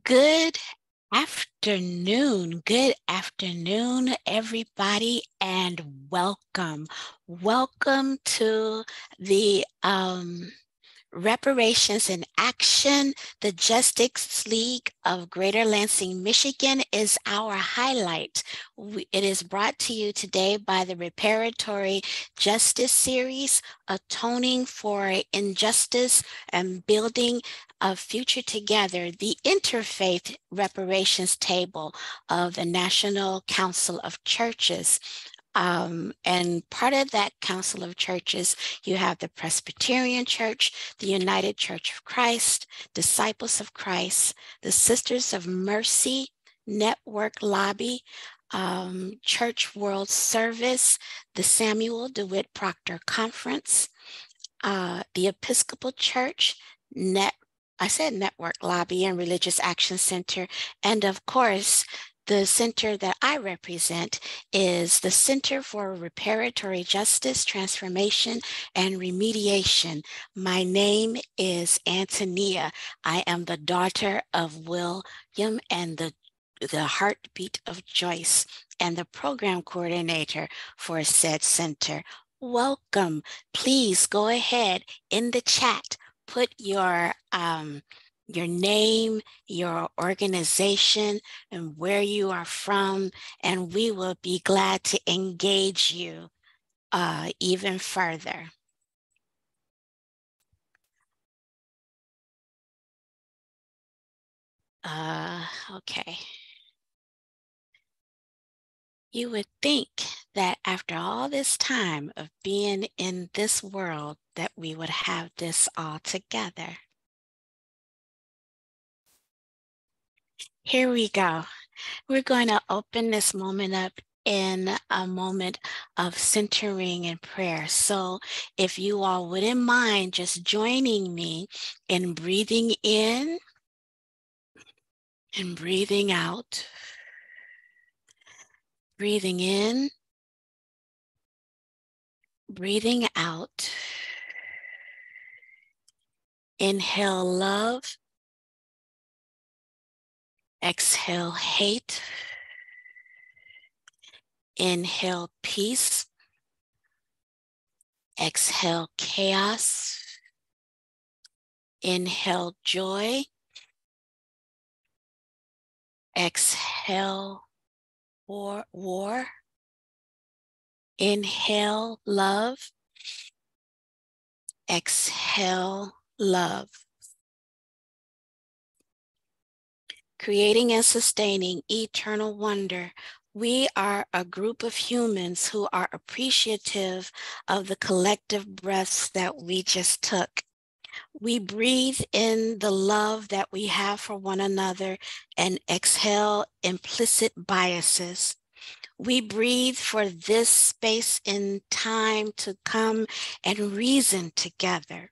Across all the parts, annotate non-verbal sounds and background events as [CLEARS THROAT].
Good afternoon. Good afternoon, everybody, and welcome. Welcome to the um, Reparations in Action. The Justice League of Greater Lansing, Michigan is our highlight. It is brought to you today by the Reparatory Justice Series, Atoning for Injustice and Building a Future Together, the Interfaith Reparations Table of the National Council of Churches. Um, and part of that Council of Churches, you have the Presbyterian Church, the United Church of Christ, Disciples of Christ, the Sisters of Mercy Network Lobby, um, Church World Service, the Samuel DeWitt Proctor Conference, uh, the Episcopal Church, Net I said Network Lobby and Religious Action Center, and of course, the center that I represent is the Center for Reparatory Justice, Transformation, and Remediation. My name is Antonia. I am the daughter of William and the the heartbeat of Joyce and the program coordinator for said center. Welcome. Please go ahead in the chat, put your um, your name, your organization, and where you are from, and we will be glad to engage you uh, even further. Uh, okay. You would think that after all this time of being in this world that we would have this all together. Here we go. We're going to open this moment up in a moment of centering and prayer. So, if you all wouldn't mind just joining me in breathing in and breathing out, breathing in, breathing out. Inhale love. Exhale hate. Inhale peace. Exhale chaos. Inhale joy. Exhale war. war. Inhale love. Exhale love. Creating and sustaining eternal wonder. We are a group of humans who are appreciative of the collective breaths that we just took. We breathe in the love that we have for one another and exhale implicit biases. We breathe for this space in time to come and reason together.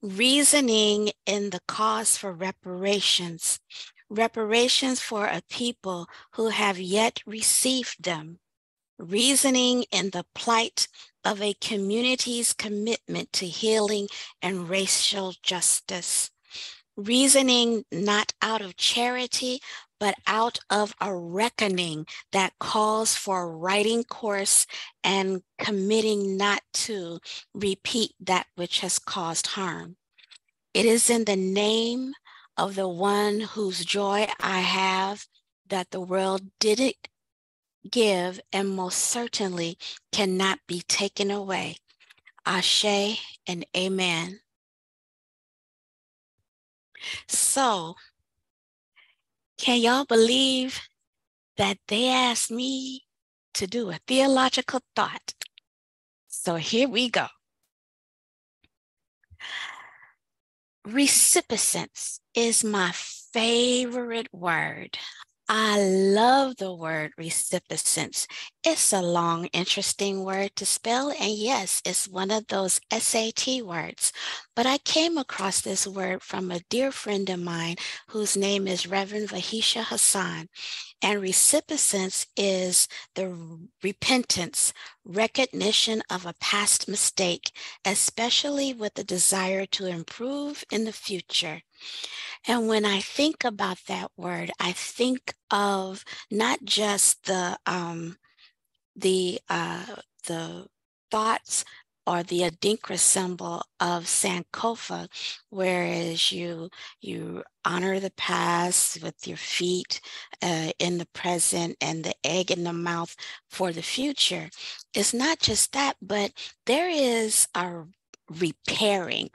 Reasoning in the cause for reparations, reparations for a people who have yet received them, reasoning in the plight of a community's commitment to healing and racial justice, reasoning not out of charity, but out of a reckoning that calls for writing course and committing not to repeat that which has caused harm. It is in the name of the one whose joy I have that the world didn't give and most certainly cannot be taken away. Ashe and amen. So, can y'all believe that they asked me to do a theological thought? So here we go. Resipiscence is my favorite word. I love the word resipiscence. It's a long, interesting word to spell. And yes, it's one of those SAT words. But I came across this word from a dear friend of mine whose name is Reverend Vahisha Hassan. And resipiscence is the repentance, recognition of a past mistake, especially with the desire to improve in the future. And when I think about that word, I think of not just the um, the uh, the thoughts or the adinkra symbol of Sankofa, whereas you you honor the past with your feet uh, in the present and the egg in the mouth for the future. It's not just that, but there is a repairing.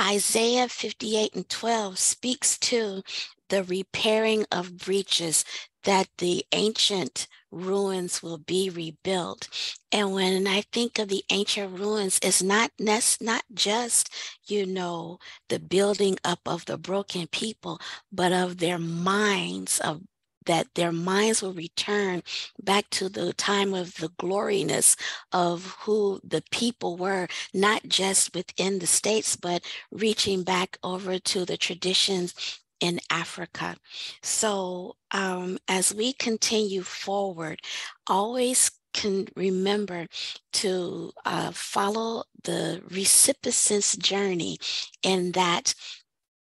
Isaiah 58 and 12 speaks to the repairing of breaches that the ancient ruins will be rebuilt. And when I think of the ancient ruins, it's not not just, you know, the building up of the broken people, but of their minds of that their minds will return back to the time of the gloriness of who the people were, not just within the states, but reaching back over to the traditions in Africa. So um, as we continue forward, always can remember to uh, follow the recipient's journey in that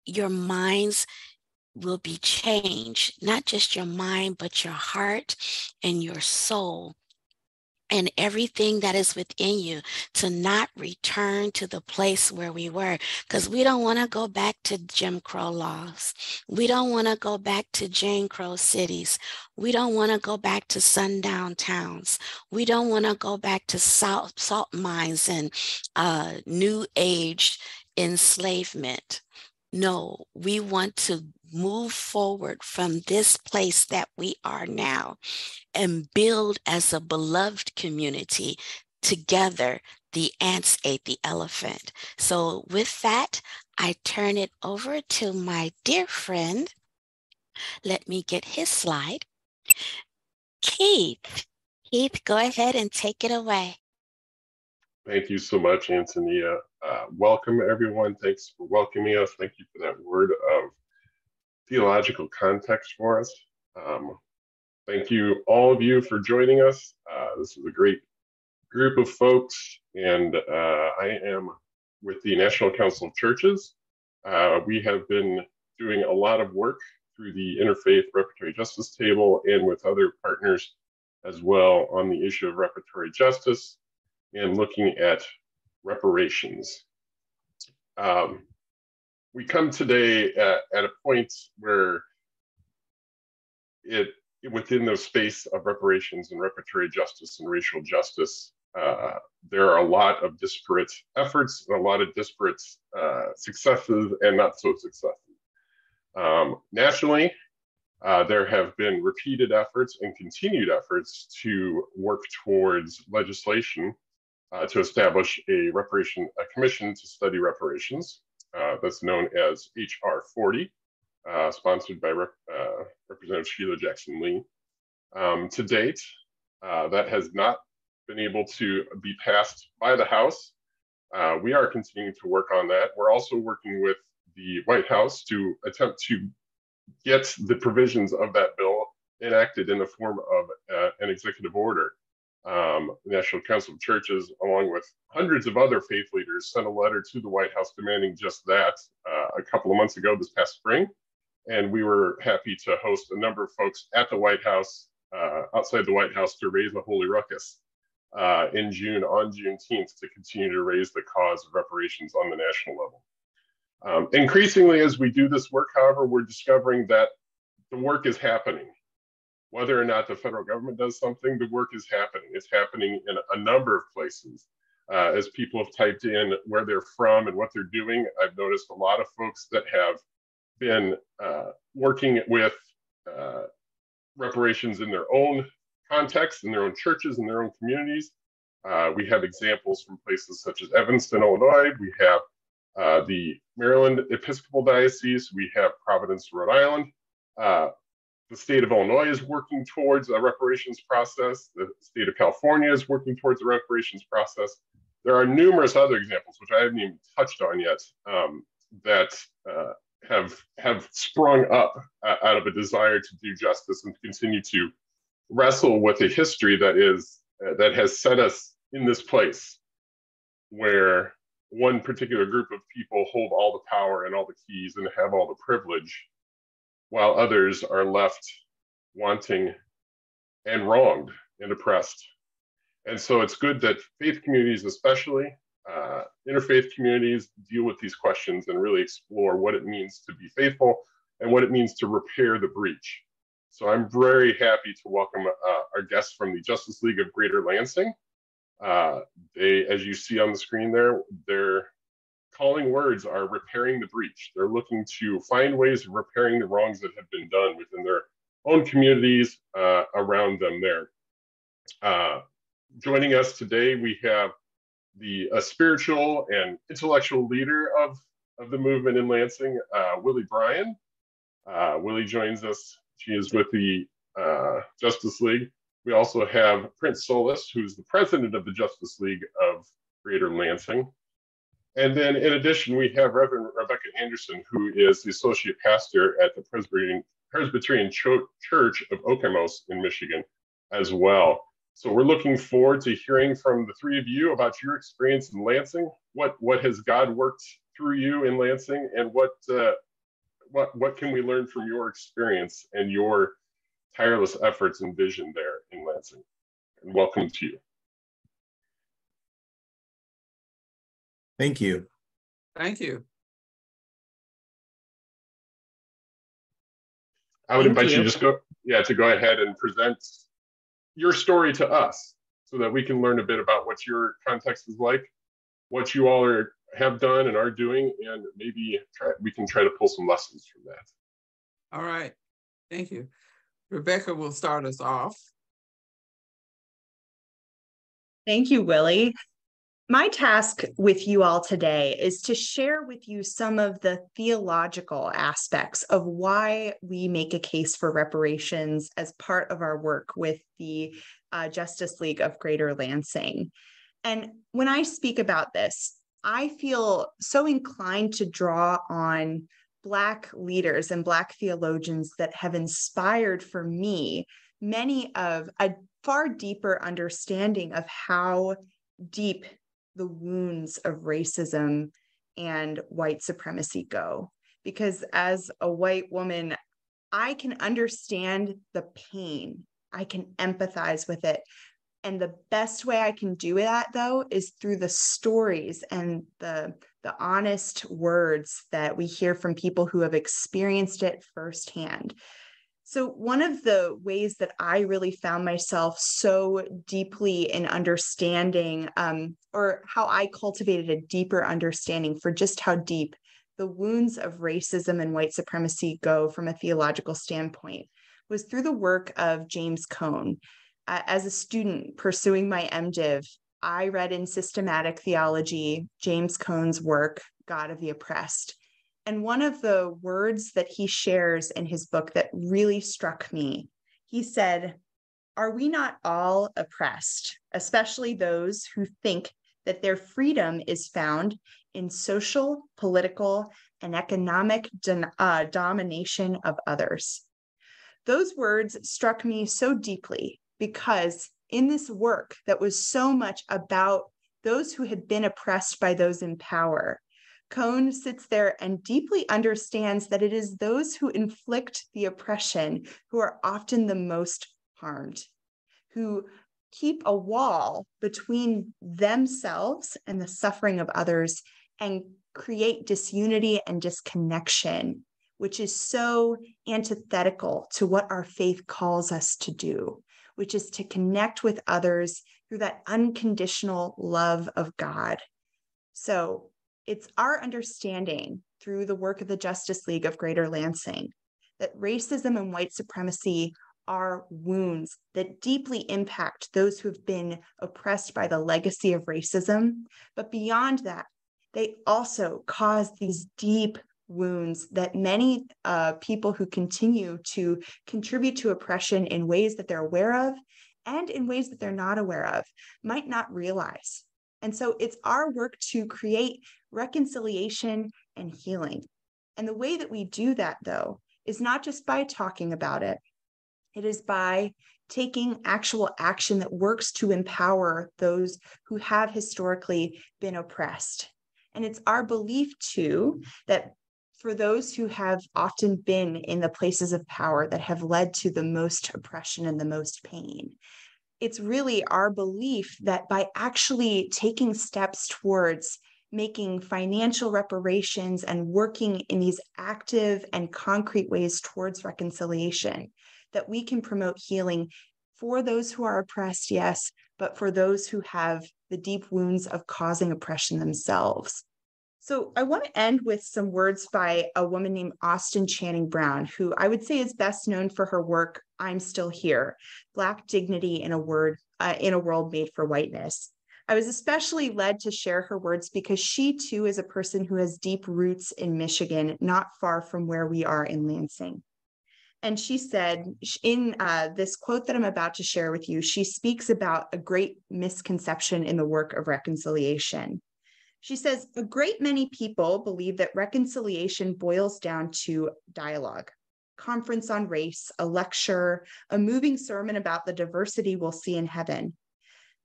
your minds will be changed, not just your mind, but your heart and your soul and everything that is within you to not return to the place where we were because we don't want to go back to Jim Crow laws. We don't want to go back to Jane Crow cities. We don't want to go back to sundown towns. We don't want to go back to salt, salt mines and uh, new age enslavement. No, we want to move forward from this place that we are now and build as a beloved community together. The ants ate the elephant. So, with that, I turn it over to my dear friend. Let me get his slide. Keith, Keith, go ahead and take it away. Thank you so much, Antonia. Uh, welcome, everyone. Thanks for welcoming us. Thank you for that word of theological context for us. Um, thank you, all of you, for joining us. Uh, this is a great group of folks, and uh, I am with the National Council of Churches. Uh, we have been doing a lot of work through the Interfaith Reparatory Justice Table and with other partners as well on the issue of reparatory justice and looking at reparations. Um, we come today at, at a point where it within the space of reparations and reparatory justice and racial justice, uh, there are a lot of disparate efforts and a lot of disparate uh, successes and not so successes. Um, nationally, uh, there have been repeated efforts and continued efforts to work towards legislation uh, to establish a reparation a commission to study reparations uh, that's known as HR 40, uh, sponsored by Rep, uh, Representative Sheila Jackson Lee. Um, to date, uh, that has not been able to be passed by the House. We are continuing to work on that. We're also working with the White House to attempt to get the provisions of that bill enacted in the form of an executive order um, National Council of Churches, along with hundreds of other faith leaders, sent a letter to the White House demanding just that uh, a couple of months ago this past spring. And we were happy to host a number of folks at the White House, uh, outside the White House, to raise a holy ruckus uh, in June, on Juneteenth, to continue to raise the cause of reparations on the national level. Um, increasingly, as we do this work, however, we're discovering that the work is happening whether or not the federal government does something, the work is happening. It's happening in a number of places. Uh, as people have typed in where they're from and what they're doing, I've noticed a lot of folks that have been uh, working with uh, reparations in their own context, in their own churches, in their own communities. Uh, we have examples from places such as Evanston, Illinois. We have uh, the Maryland Episcopal Diocese. We have Providence, Rhode Island. The state of Illinois is working towards a reparations process. The state of California is working towards a reparations process. There are numerous other examples, which I haven't even touched on yet, um, that uh, have have sprung up out of a desire to do justice and continue to wrestle with a history that is uh, that has set us in this place where one particular group of people hold all the power and all the keys and have all the privilege, while others are left wanting and wronged and oppressed. And so it's good that faith communities, especially uh, interfaith communities, deal with these questions and really explore what it means to be faithful and what it means to repair the breach. So I'm very happy to welcome uh, our guests from the Justice League of Greater Lansing. Uh, they, as you see on the screen there, their calling words are repairing the breach. They're looking to find ways of repairing the wrongs that have been done within their own communities uh, around them there. Uh, joining us today, we have the spiritual and intellectual leader of, of the movement in Lansing, uh, Willie Bryan. Uh, Willie joins us. She is with the uh, Justice League. We also have Prince Solis, who's the president of the Justice League of Greater Lansing. And then in addition, we have Reverend Rebecca Anderson, who is the associate pastor at the Presbyterian, Presbyterian Church of Okemos in Michigan as well. So we're looking forward to hearing from the three of you about your experience in Lansing. What what has God worked through you in Lansing, and what uh, what what can we learn from your experience and your tireless efforts and vision there in Lansing? And welcome to you. Thank you. Thank you. I would Thank invite you. you just go yeah to go ahead and present your story to us so that we can learn a bit about what your context is like, what you all are have done and are doing, and maybe try, we can try to pull some lessons from that. All right. Thank you. Rebecca will start us off. Thank you, Willie. My task with you all today is to share with you some of the theological aspects of why we make a case for reparations as part of our work with the uh, Justice League of Greater Lansing. And when I speak about this, I feel so inclined to draw on Black leaders and Black theologians that have inspired for me many of a far deeper understanding of how deep the wounds of racism and white supremacy go. Because as a white woman, I can understand the pain, I can empathize with it. And the best way I can do that, though, is through the stories and the, the honest words that we hear from people who have experienced it firsthand. So, one of the ways that I really found myself so deeply in understanding, um, or how I cultivated a deeper understanding for just how deep the wounds of racism and white supremacy go from a theological standpoint, was through the work of James Cone. Uh, as a student pursuing my MDiv, I read in systematic theology James Cone's work, God of the Oppressed. And one of the words that he shares in his book that really struck me, he said, Are we not all oppressed, especially those who think that their freedom is found in social, political, and economic uh, domination of others? Those words struck me so deeply because in this work that was so much about those who had been oppressed by those in power, Cone sits there and deeply understands that it is those who inflict the oppression who are often the most harmed, who keep a wall between themselves and the suffering of others and create disunity and disconnection, which is so antithetical to what our faith calls us to do, which is to connect with others through that unconditional love of God. So, it's our understanding through the work of the Justice League of Greater Lansing that racism and white supremacy are wounds that deeply impact those who have been oppressed by the legacy of racism. But beyond that, they also cause these deep wounds that many uh, people who continue to contribute to oppression in ways that they're aware of and in ways that they're not aware of might not realize. And so it's our work to create reconciliation and healing. And the way that we do that, though, is not just by talking about it, it is by taking actual action that works to empower those who have historically been oppressed. And it's our belief, too, that for those who have often been in the places of power that have led to the most oppression and the most pain, it's really our belief that by actually taking steps towards making financial reparations and working in these active and concrete ways towards reconciliation, that we can promote healing for those who are oppressed, yes, but for those who have the deep wounds of causing oppression themselves. So I want to end with some words by a woman named Austin Channing Brown, who I would say is best known for her work "I'm Still Here: Black Dignity in a Word uh, in a World Made for Whiteness." I was especially led to share her words because she too is a person who has deep roots in Michigan, not far from where we are in Lansing. And she said, in uh, this quote that I'm about to share with you, she speaks about a great misconception in the work of reconciliation. She says, a great many people believe that reconciliation boils down to dialogue, conference on race, a lecture, a moving sermon about the diversity we'll see in heaven.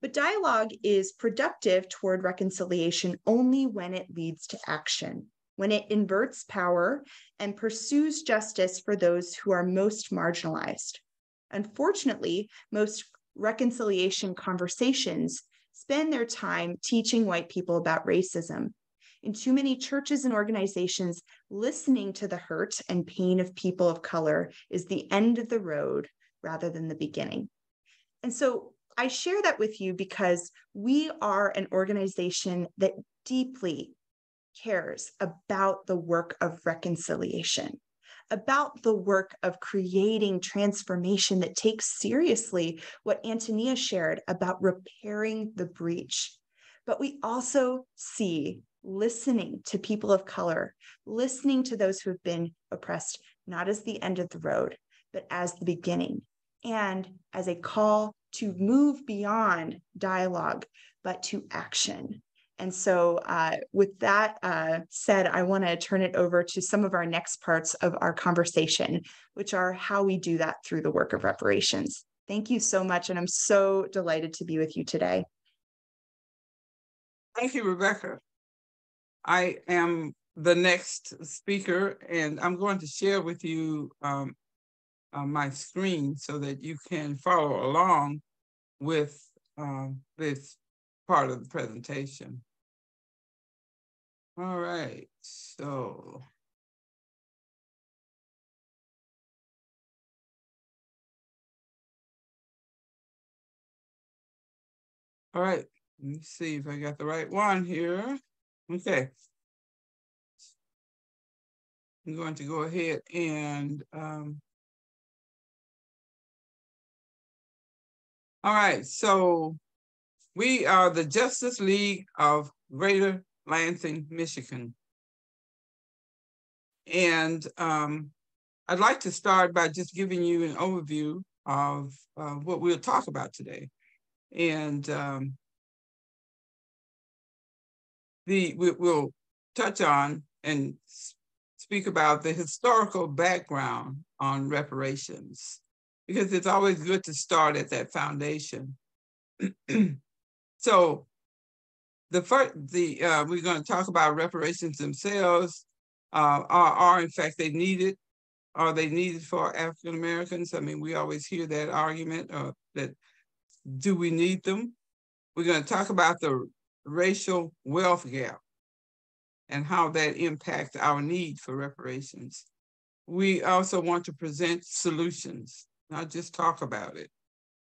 But dialogue is productive toward reconciliation only when it leads to action, when it inverts power and pursues justice for those who are most marginalized. Unfortunately, most reconciliation conversations spend their time teaching white people about racism. In too many churches and organizations, listening to the hurt and pain of people of color is the end of the road rather than the beginning. And so I share that with you because we are an organization that deeply cares about the work of reconciliation about the work of creating transformation that takes seriously what Antonia shared about repairing the breach. But we also see listening to people of color, listening to those who have been oppressed, not as the end of the road, but as the beginning, and as a call to move beyond dialogue, but to action. And so, uh, with that uh, said, I want to turn it over to some of our next parts of our conversation, which are how we do that through the work of reparations. Thank you so much. And I'm so delighted to be with you today. Thank you, Rebecca. I am the next speaker, and I'm going to share with you um, uh, my screen so that you can follow along with um, this part of the presentation. All right, so. All right, let me see if I got the right one here. Okay. I'm going to go ahead and um, all right, so we are the Justice League of Greater Lansing, Michigan. And um, I'd like to start by just giving you an overview of uh, what we'll talk about today. And um, the we, will touch on and speak about the historical background on reparations, because it's always good to start at that foundation. [CLEARS THROAT] So the first, the uh, we're going to talk about reparations themselves. Uh, are, are in fact they needed? Are they needed for African Americans? I mean, we always hear that argument uh, that do we need them? We're going to talk about the racial wealth gap and how that impacts our need for reparations. We also want to present solutions, not just talk about it.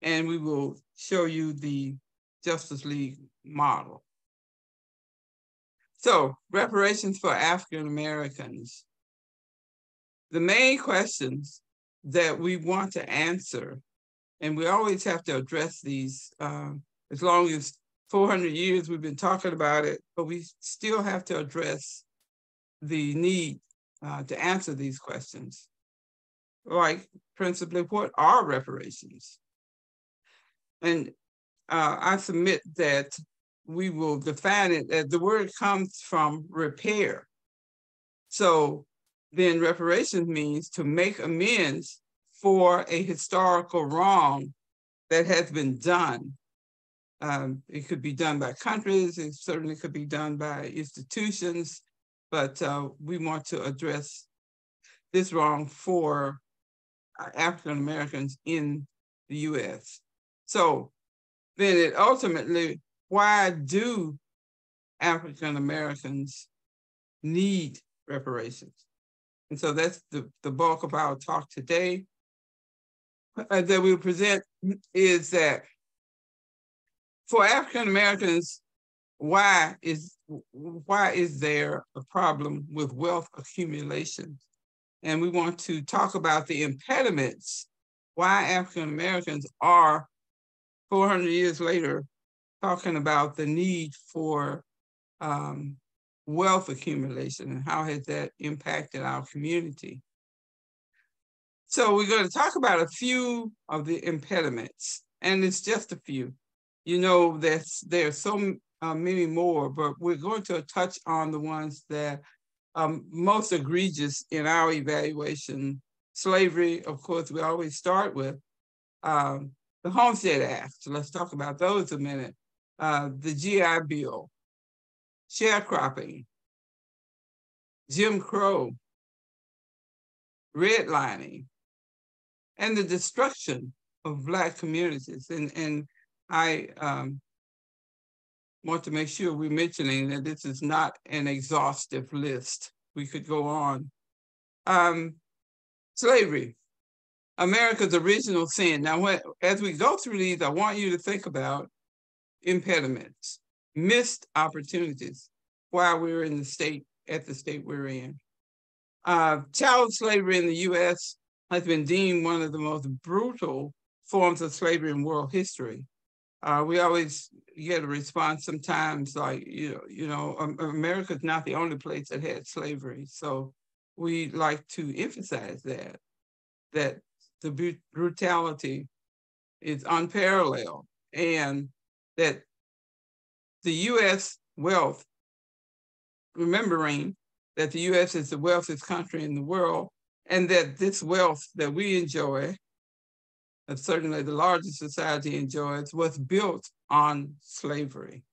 And we will show you the Justice League model. So, reparations for African Americans. The main questions that we want to answer, and we always have to address these uh, as long as 400 years we've been talking about it, but we still have to address the need uh, to answer these questions. Like, principally, what are reparations? And uh, I submit that we will define it as the word comes from repair. So then reparations means to make amends for a historical wrong that has been done. Um, it could be done by countries, it certainly could be done by institutions, but uh, we want to address this wrong for African Americans in the US. So then it ultimately, why do African Americans need reparations? And so that's the, the bulk of our talk today uh, that we present is that for African Americans, why is why is there a problem with wealth accumulation? And we want to talk about the impediments why African Americans are 400 years later talking about the need for um, wealth accumulation and how has that impacted our community. So we're going to talk about a few of the impediments, and it's just a few. You know, there's there's so uh, many more, but we're going to touch on the ones that um, most egregious in our evaluation. Slavery, of course, we always start with um, the Homestead Act. Let's talk about those a minute. Uh, the GI Bill, sharecropping, Jim Crow, redlining, and the destruction of Black communities. And, and I um, want to make sure we're mentioning that this is not an exhaustive list. We could go on. Um, slavery, America's original sin. Now, when, as we go through these, I want you to think about impediments, missed opportunities while we're in the state, at the state we're in. Uh, chattel slavery in the US has been deemed one of the most brutal forms of slavery in world history. Uh, we always get a response sometimes like, you know, you know, um, America's not the only place that had slavery. So we like to emphasize that, that the brutality is unparalleled and that the US wealth, remembering that the US is the wealthiest country in the world, and that this wealth that we enjoy, and certainly the largest society enjoys, was built on slavery.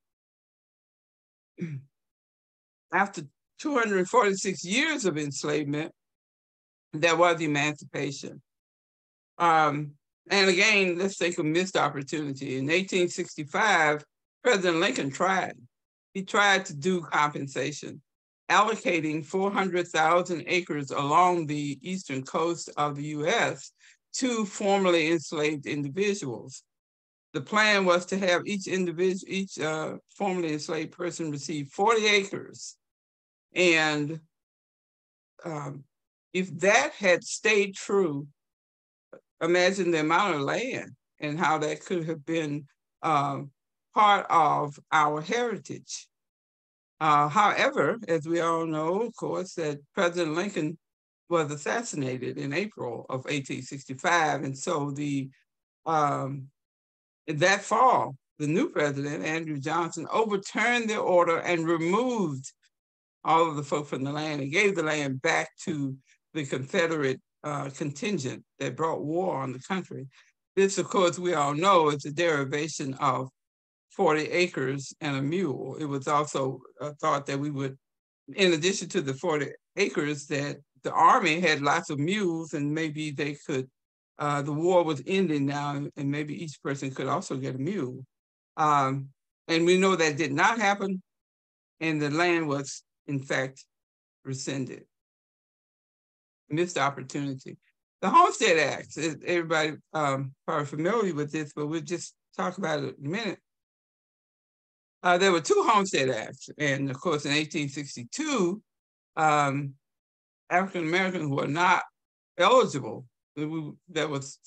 [CLEARS THROAT] After 246 years of enslavement, there was emancipation. Um, and again, let's take a missed opportunity. In 1865, President Lincoln tried. He tried to do compensation, allocating 400,000 acres along the eastern coast of the US to formerly enslaved individuals. The plan was to have each individual, each uh, formerly enslaved person receive 40 acres. And um, if that had stayed true imagine the amount of land and how that could have been um, part of our heritage. Uh, however, as we all know, of course, that President Lincoln was assassinated in April of 1865. And so the um, that fall, the new president, Andrew Johnson, overturned the order and removed all of the folk from the land and gave the land back to the Confederate uh, contingent that brought war on the country. This, of course, we all know is a derivation of 40 acres and a mule. It was also uh, thought that we would, in addition to the 40 acres, that the army had lots of mules and maybe they could, uh, the war was ending now and maybe each person could also get a mule. Um, and we know that did not happen and the land was in fact rescinded missed opportunity. The Homestead Act, everybody um, probably familiar with this, but we'll just talk about it in a minute. Uh, there were two Homestead Acts, and of course, in 1862, um, African Americans were not eligible. That was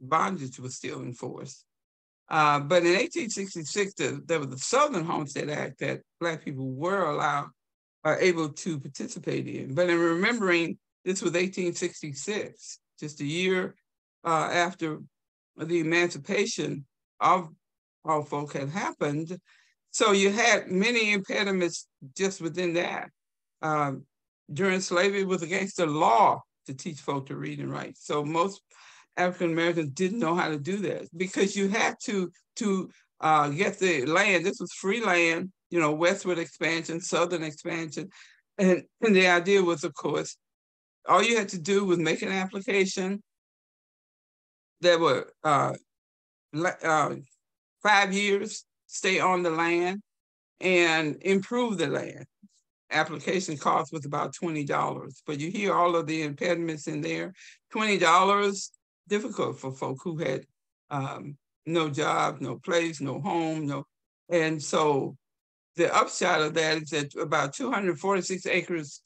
bondage was still in force. Uh, but in 1866, there was the Southern Homestead Act that Black people were allowed, are able to participate in. But in remembering this was 1866, just a year uh, after the emancipation of all folk had happened. So you had many impediments just within that. Um, during slavery, it was against the law to teach folk to read and write. So most African Americans didn't know how to do that because you had to to uh, get the land. This was free land, you know, westward expansion, southern expansion. And, and the idea was, of course, all you had to do was make an application. There were uh, uh, five years, stay on the land and improve the land. Application cost was about $20, but you hear all of the impediments in there. $20, difficult for folk who had um, no job, no place, no home, no. And so the upshot of that is that about 246 acres,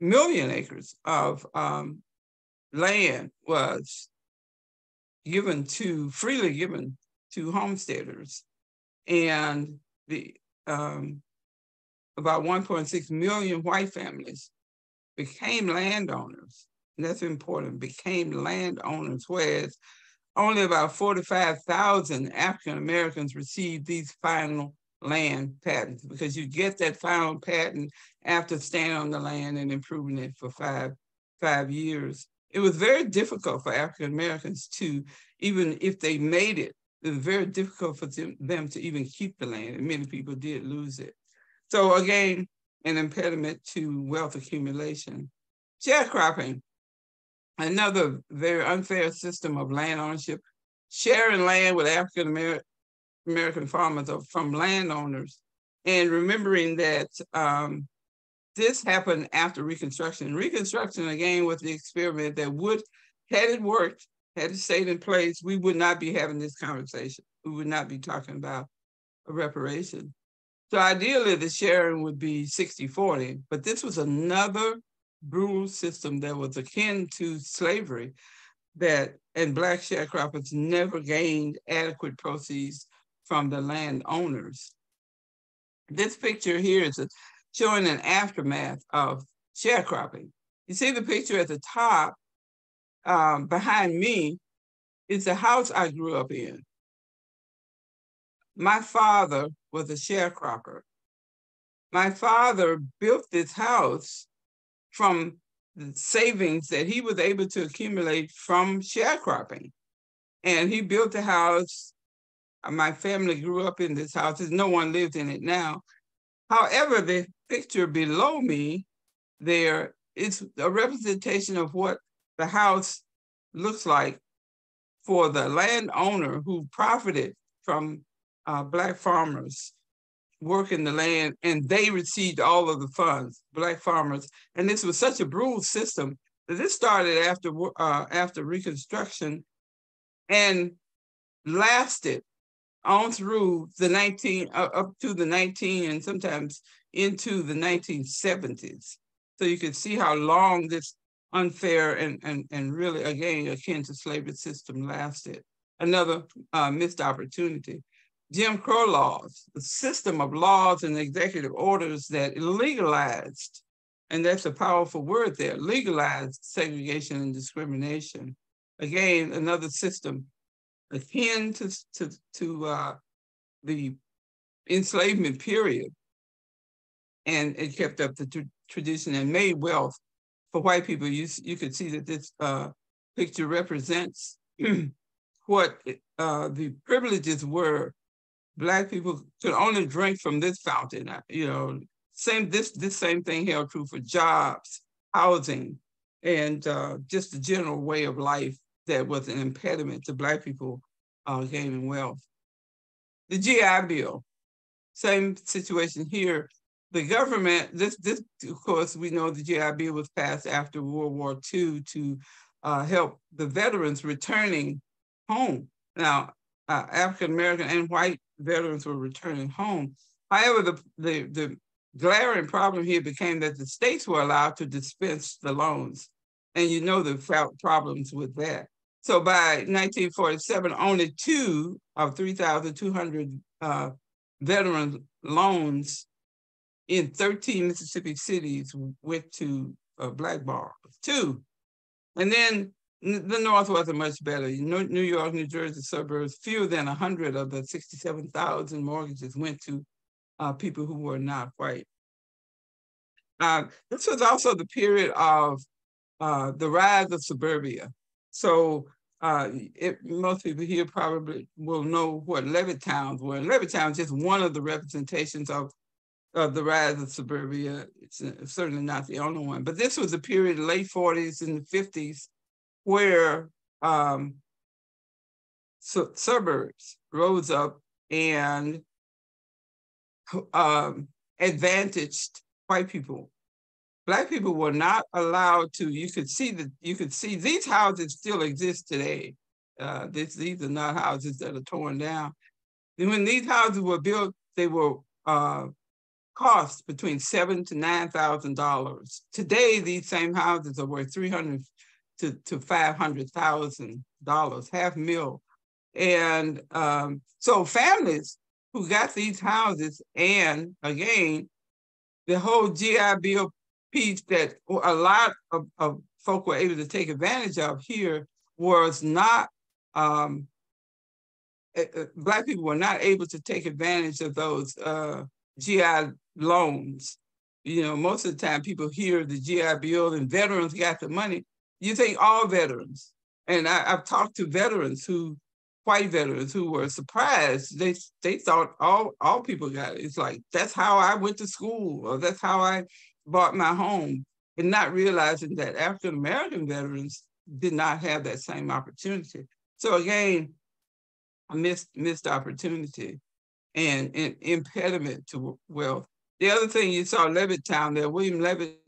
million acres of um, land was given to, freely given to homesteaders. And the um, about 1.6 million white families became landowners. And that's important, became landowners, whereas only about 45,000 African Americans received these final land patents because you get that final patent after staying on the land and improving it for five, five years. It was very difficult for African Americans to, even if they made it, it was very difficult for them to even keep the land, and many people did lose it. So again, an impediment to wealth accumulation. Sharecropping another very unfair system of land ownership, sharing land with African American farmers from landowners, and remembering that um, this happened after Reconstruction. Reconstruction again was the experiment that would, had it worked, had it stayed in place, we would not be having this conversation. We would not be talking about a reparation. So ideally, the sharing would be 60 40, but this was another brutal system that was akin to slavery that and black sharecroppers never gained adequate proceeds from the landowners. This picture here is a, showing an aftermath of sharecropping. You see the picture at the top um, behind me is the house I grew up in. My father was a sharecropper. My father built this house from the savings that he was able to accumulate from sharecropping. And he built a house. My family grew up in this house. No one lives in it now. However, the picture below me there is a representation of what the house looks like for the landowner who profited from uh, Black farmers working the land and they received all of the funds, black farmers. And this was such a brutal system that this started after, uh, after Reconstruction and lasted on through the 19, uh, up to the 19 and sometimes into the 1970s. So you can see how long this unfair and, and, and really, again, akin to slavery system lasted. Another uh, missed opportunity. Jim Crow laws, the system of laws and executive orders that legalized, and that's a powerful word there, legalized segregation and discrimination. Again, another system akin to, to, to uh, the enslavement period. And it kept up the tra tradition and made wealth for white people. You, you could see that this uh, picture represents [CLEARS THROAT] what uh, the privileges were black people could only drink from this fountain. Uh, you know, same this this same thing held true for jobs, housing, and uh, just the general way of life that was an impediment to black people uh, gaining wealth. The GI Bill, same situation here. The government, this this of course we know the GI Bill was passed after World War II to uh, help the veterans returning home. Now, uh, African American and white veterans were returning home. However, the, the, the glaring problem here became that the states were allowed to dispense the loans. And you know the problems with that. So by 1947, only two of 3,200 uh, veteran loans in 13 Mississippi cities went to uh, black borrowers, two. And then the North wasn't much better. New York, New Jersey suburbs, fewer than 100 of the 67,000 mortgages went to uh, people who were not white. Uh, this was also the period of uh, the rise of suburbia. So uh, it, most people here probably will know what Levittown were. Levittown is just one of the representations of, of the rise of suburbia. It's uh, certainly not the only one, but this was a period, late 40s and 50s, where um, su suburbs rose up and um, advantaged white people black people were not allowed to, you could see that, you could see these houses still exist today. Uh, this, these are not houses that are torn down. And when these houses were built, they were uh, cost between seven to nine thousand dollars. Today, these same houses are worth three hundred to, to five hundred thousand dollars, half mil. And um, so families who got these houses, and again, the whole GI Bill piece that a lot of, of folk were able to take advantage of here was not um, uh, black people were not able to take advantage of those uh, GI loans. You know, most of the time people hear the GI Bill and veterans got the money. You think all veterans. And I, have talked to veterans who, white veterans who were surprised. They they thought all all people got it. It's like that's how I went to school, or that's how I bought my home and not realizing that African American veterans did not have that same opportunity. So again, a missed missed opportunity and an impediment to wealth. The other thing you saw Levittown there, William Levitt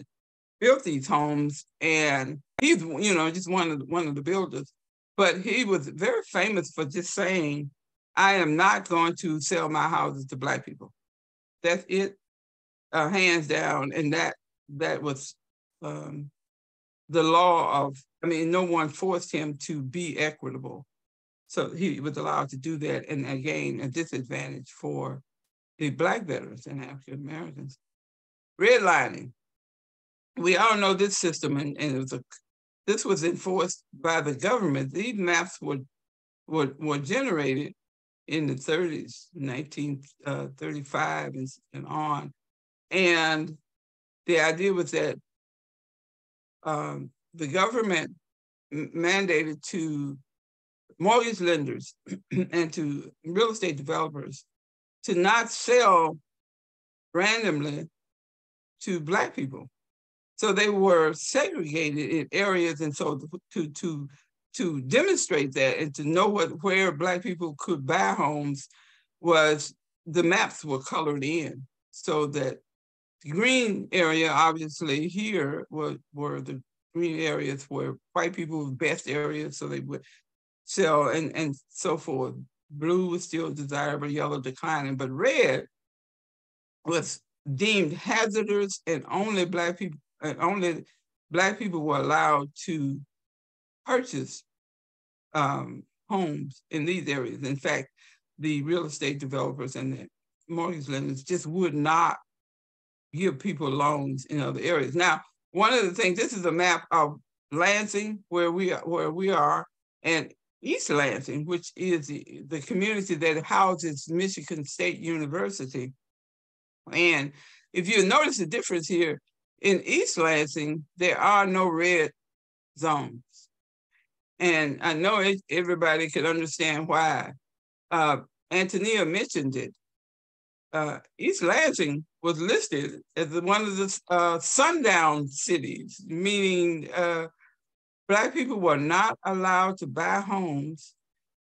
built these homes and he's you know just one of the, one of the builders, but he was very famous for just saying, "I am not going to sell my houses to black people. That's it uh, hands down, and that that was um, the law of. I mean, no one forced him to be equitable, so he was allowed to do that. And again, a disadvantage for the Black veterans and African Americans. Redlining. We all know this system, and, and it was a, this was enforced by the government. These maps were were, were generated in the 30s, 1935 uh, and, and on. And the idea was that um, the government mandated to mortgage lenders [CLEARS THROAT] and to real estate developers to not sell randomly to Black people. So they were segregated in areas, and so to to to demonstrate that and to know what where Black people could buy homes was the maps were colored in so that the green area, obviously, here were, were the green areas where white people people's best areas, so they would sell and, and so forth. Blue was still desirable, yellow declining, but red was deemed hazardous and only black people only black people were allowed to purchase um, homes in these areas. In fact, the real estate developers and the mortgage lenders just would not give people loans in other areas. Now, one of the things, this is a map of Lansing, where we are, where we are, and East Lansing, which is the, the community that houses Michigan State University. And if you notice the difference here, in East Lansing, there are no red zones. And I know it, everybody can understand why. Uh, Antonia mentioned it. Uh, East Lansing was listed as one of the uh, sundown cities, meaning uh, Black people were not allowed to buy homes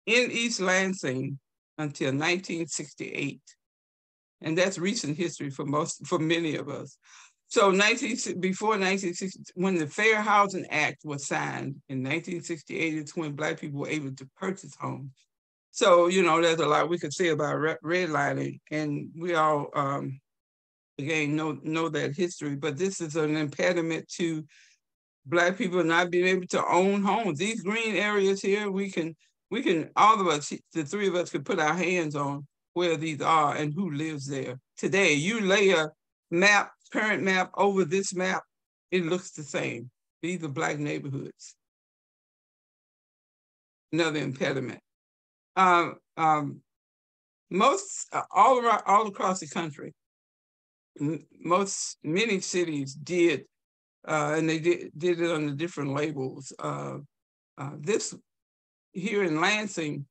in East Lansing until 1968. And that's recent history for most, for many of us. So 19, before 1960, when the Fair Housing Act was signed in 1968, it's when Black people were able to purchase homes. So, you know, there's a lot we could say about redlining, and we all um, again know know that history, but this is an impediment to black people not being able to own homes. These green areas here, we can we can all of us, the three of us, could put our hands on where these are and who lives there today. You lay a map, current map over this map, it looks the same. These are black neighborhoods. Another impediment. Um, um, most uh, all around all across the country, most many cities did, uh, and they did, did it under different labels. Uh, uh, this here in Lansing,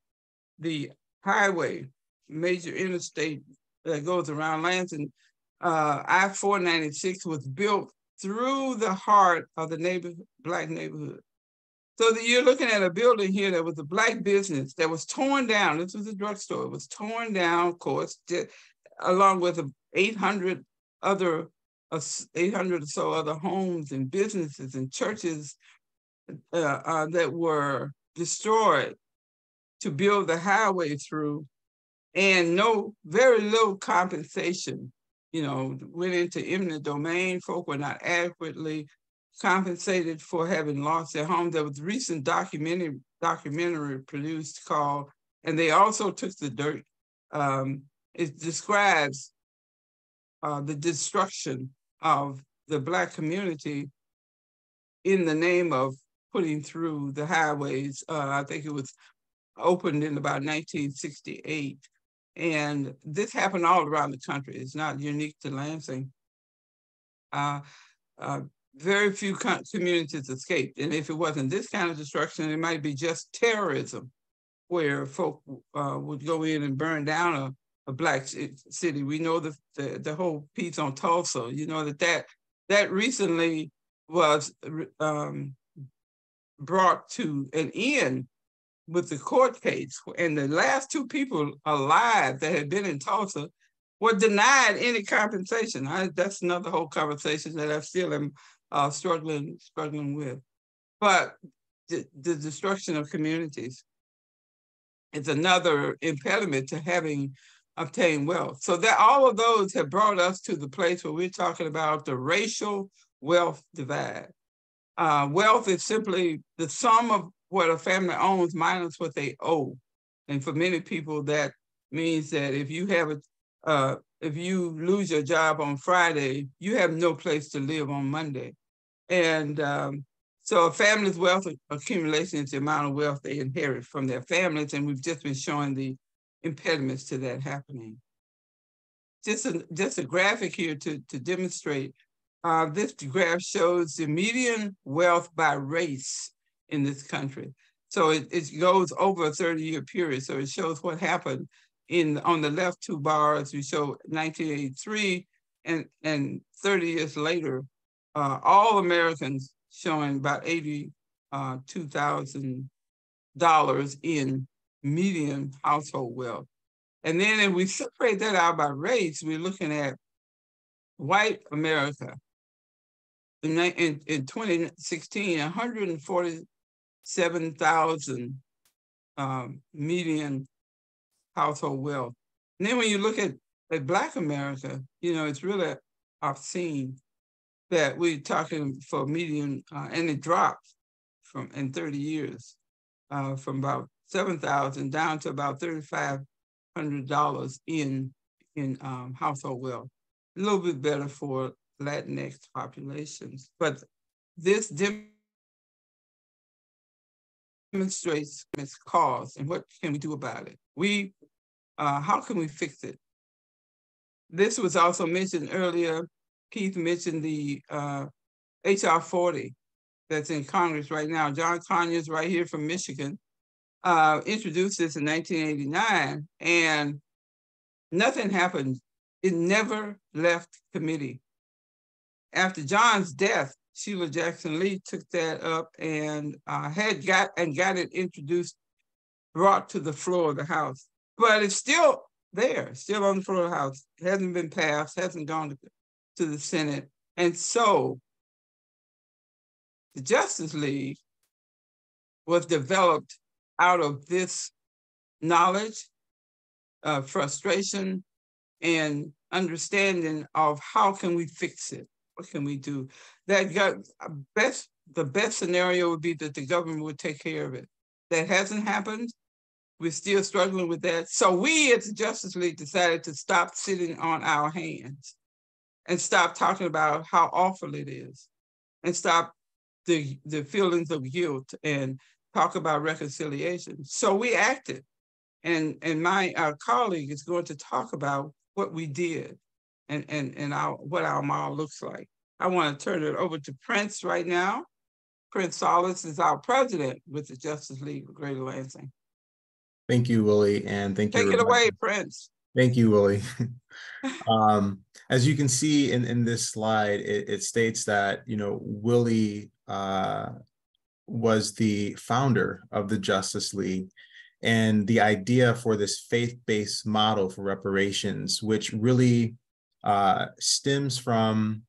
the highway, major interstate that goes around Lansing, uh, I-496 was built through the heart of the neighbor, black neighborhood. So that you're looking at a building here that was a black business that was torn down. This was a drugstore. It was torn down, of course, along with 800 other, uh, 800 or so other homes and businesses and churches uh, uh, that were destroyed to build the highway through, and no, very little compensation. You know, went into eminent domain. Folk were not adequately compensated for having lost their home. There was a recent documentary documentary produced called, and they also took the dirt. Um, it describes uh, the destruction of the Black community in the name of putting through the highways. Uh, I think it was opened in about 1968. And this happened all around the country. It's not unique to Lansing. Uh, uh, very few communities escaped. And if it wasn't this kind of destruction, it might be just terrorism, where folk uh, would go in and burn down a, a black city. We know the, the, the whole piece on Tulsa. You know that that that recently was um, brought to an end with the court case. And the last two people alive that had been in Tulsa were denied any compensation. I, that's another whole conversation that I still am uh, struggling struggling with. But the, the destruction of communities is another impediment to having obtained wealth. So that all of those have brought us to the place where we're talking about the racial wealth divide. Uh, wealth is simply the sum of what a family owns minus what they owe. And for many people, that means that if you have a, uh, if you lose your job on Friday, you have no place to live on Monday. And um, so a family's wealth accumulation is the amount of wealth they inherit from their families. And we've just been showing the impediments to that happening. Just a, just a graphic here to, to demonstrate uh, this graph shows the median wealth by race in this country. So it, it goes over a 30 year period. So it shows what happened in on the left two bars, we show 1983 and, and 30 years later, uh, all Americans showing about $82,000 uh, in median household wealth. And then if we separate that out by race, we're looking at white America, in, in, in 2016, 147,000 um, median household wealth. And then when you look at, at Black America, you know, it's really obscene that we're talking for median, uh, and it dropped from in 30 years uh, from about 7,000 down to about $3,500 in, in um, household wealth. A little bit better for Latinx populations. But this demonstrates its cause and what can we do about it? We, uh, how can we fix it? This was also mentioned earlier. Keith mentioned the uh, HR 40 that's in Congress right now. John Conyers, right here from Michigan, uh, introduced this in 1989, and nothing happened. It never left committee after John's death, Sheila Jackson Lee took that up and uh, had got and got it introduced, brought to the floor of the House. But it's still there, still on the floor of the House. It hasn't been passed, hasn't gone to, the Senate. And so the Justice League was developed out of this knowledge, uh, frustration, and understanding of how can we fix it what can we do? That got uh, best the best scenario would be that the government would take care of it. That hasn't happened. We're still struggling with that. So we at the Justice League decided to stop sitting on our hands and stop talking about how awful it is and stop the, the feelings of guilt and talk about reconciliation. So we acted. And, and my our colleague is going to talk about what we did and, and, and our, what our model looks like. I want to turn it over to Prince right now. Prince Solis is our president with the Justice League of Greater Lansing. Thank you, Willie, and thank Take you. Take it away, Prince. Thank you, Willie. [LAUGHS] um, as you can see in, in this slide, it, it states that, you know, Willie uh, was the founder of the Justice League and the idea for this faith-based model for reparations, which really uh, stems from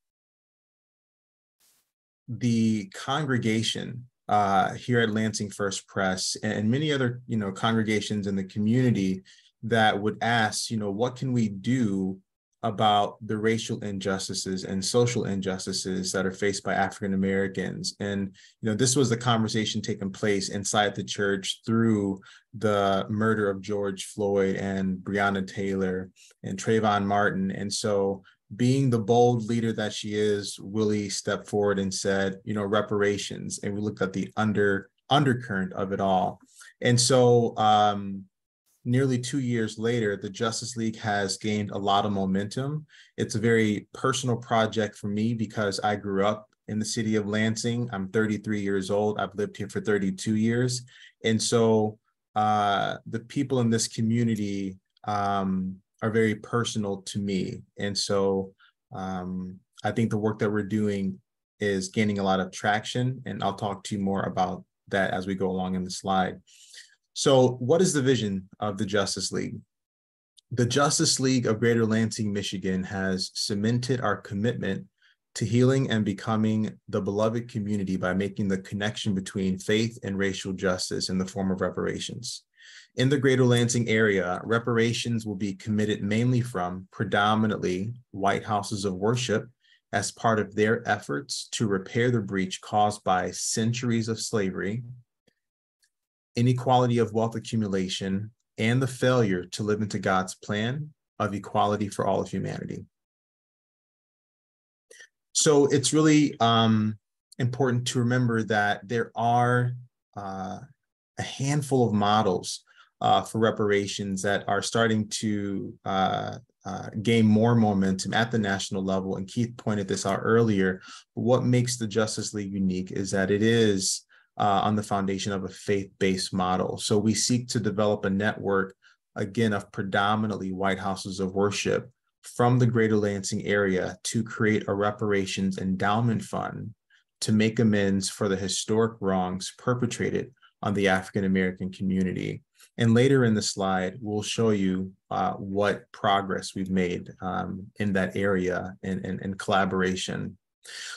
the congregation uh, here at Lansing First Pres and many other, you know, congregations in the community that would ask, you know, what can we do about the racial injustices and social injustices that are faced by African Americans. And, you know, this was the conversation taking place inside the church through the murder of George Floyd and Breonna Taylor and Trayvon Martin. And so being the bold leader that she is, Willie stepped forward and said, you know, reparations. And we looked at the under undercurrent of it all. And so um, nearly two years later, the Justice League has gained a lot of momentum. It's a very personal project for me because I grew up in the city of Lansing. I'm 33 years old. I've lived here for 32 years. And so uh, the people in this community um, are very personal to me. And so um, I think the work that we're doing is gaining a lot of traction. And I'll talk to you more about that as we go along in the slide. So, what is the vision of the Justice League? The Justice League of Greater Lansing, Michigan has cemented our commitment to healing and becoming the beloved community by making the connection between faith and racial justice in the form of reparations. In the Greater Lansing area, reparations will be committed mainly from predominantly white houses of worship as part of their efforts to repair the breach caused by centuries of slavery, inequality of wealth accumulation, and the failure to live into God's plan of equality for all of humanity. So it's really um, important to remember that there are uh, a handful of models uh, for reparations that are starting to uh, uh, gain more momentum at the national level. And Keith pointed this out earlier. But What makes the Justice League unique is that it is uh, on the foundation of a faith-based model. So we seek to develop a network, again, of predominantly white houses of worship from the greater Lansing area to create a reparations endowment fund to make amends for the historic wrongs perpetrated on the African American community. And later in the slide, we'll show you uh, what progress we've made um, in that area and, and, and collaboration.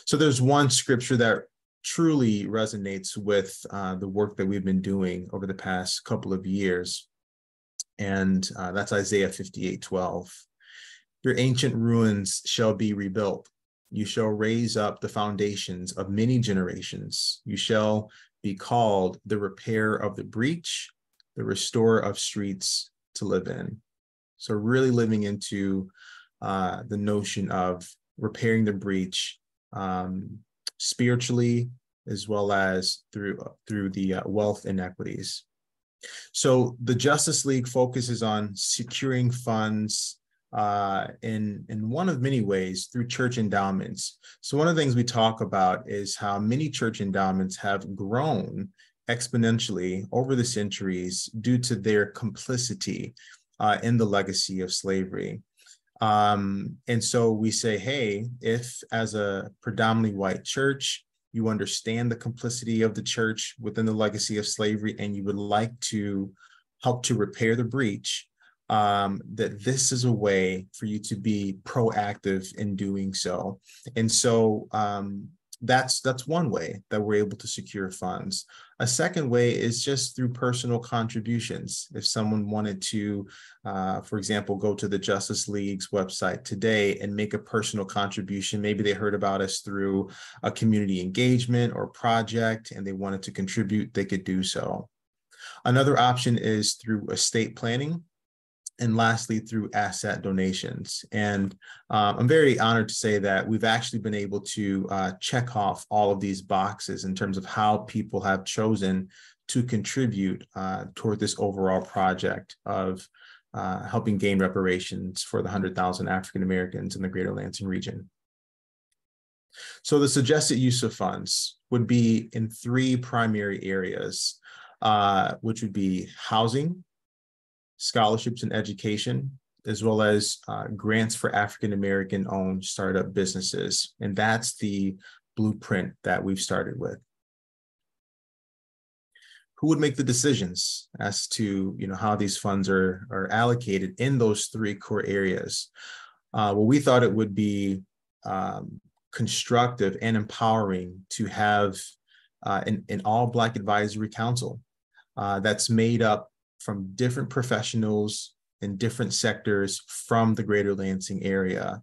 So there's one scripture that truly resonates with uh, the work that we've been doing over the past couple of years. And uh, that's Isaiah 58 12. Your ancient ruins shall be rebuilt. You shall raise up the foundations of many generations. You shall be called the repair of the breach, the restorer of streets to live in. So, really living into uh, the notion of repairing the breach, um, spiritually as well as through through the uh, wealth inequities. So the Justice League focuses on securing funds uh, in in one of many ways through church endowments. So one of the things we talk about is how many church endowments have grown exponentially over the centuries due to their complicity uh, in the legacy of slavery. Um, and so we say, hey, if as a predominantly white church, you understand the complicity of the church within the legacy of slavery, and you would like to help to repair the breach, um, that this is a way for you to be proactive in doing so. And so um, that's that's one way that we're able to secure funds. A second way is just through personal contributions. If someone wanted to, uh, for example, go to the Justice League's website today and make a personal contribution, maybe they heard about us through a community engagement or project and they wanted to contribute, they could do so. Another option is through estate planning and lastly through asset donations. And um, I'm very honored to say that we've actually been able to uh, check off all of these boxes in terms of how people have chosen to contribute uh, toward this overall project of uh, helping gain reparations for the 100,000 African Americans in the greater Lansing region. So the suggested use of funds would be in three primary areas, uh, which would be housing, scholarships and education, as well as uh, grants for African American owned startup businesses. And that's the blueprint that we've started with. Who would make the decisions as to you know how these funds are, are allocated in those three core areas? Uh, well, we thought it would be um, constructive and empowering to have uh, an, an all Black advisory council uh, that's made up from different professionals in different sectors from the greater Lansing area.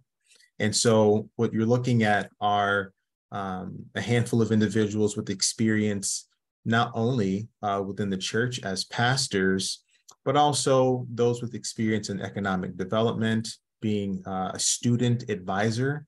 And so what you're looking at are um, a handful of individuals with experience, not only uh, within the church as pastors, but also those with experience in economic development, being uh, a student advisor.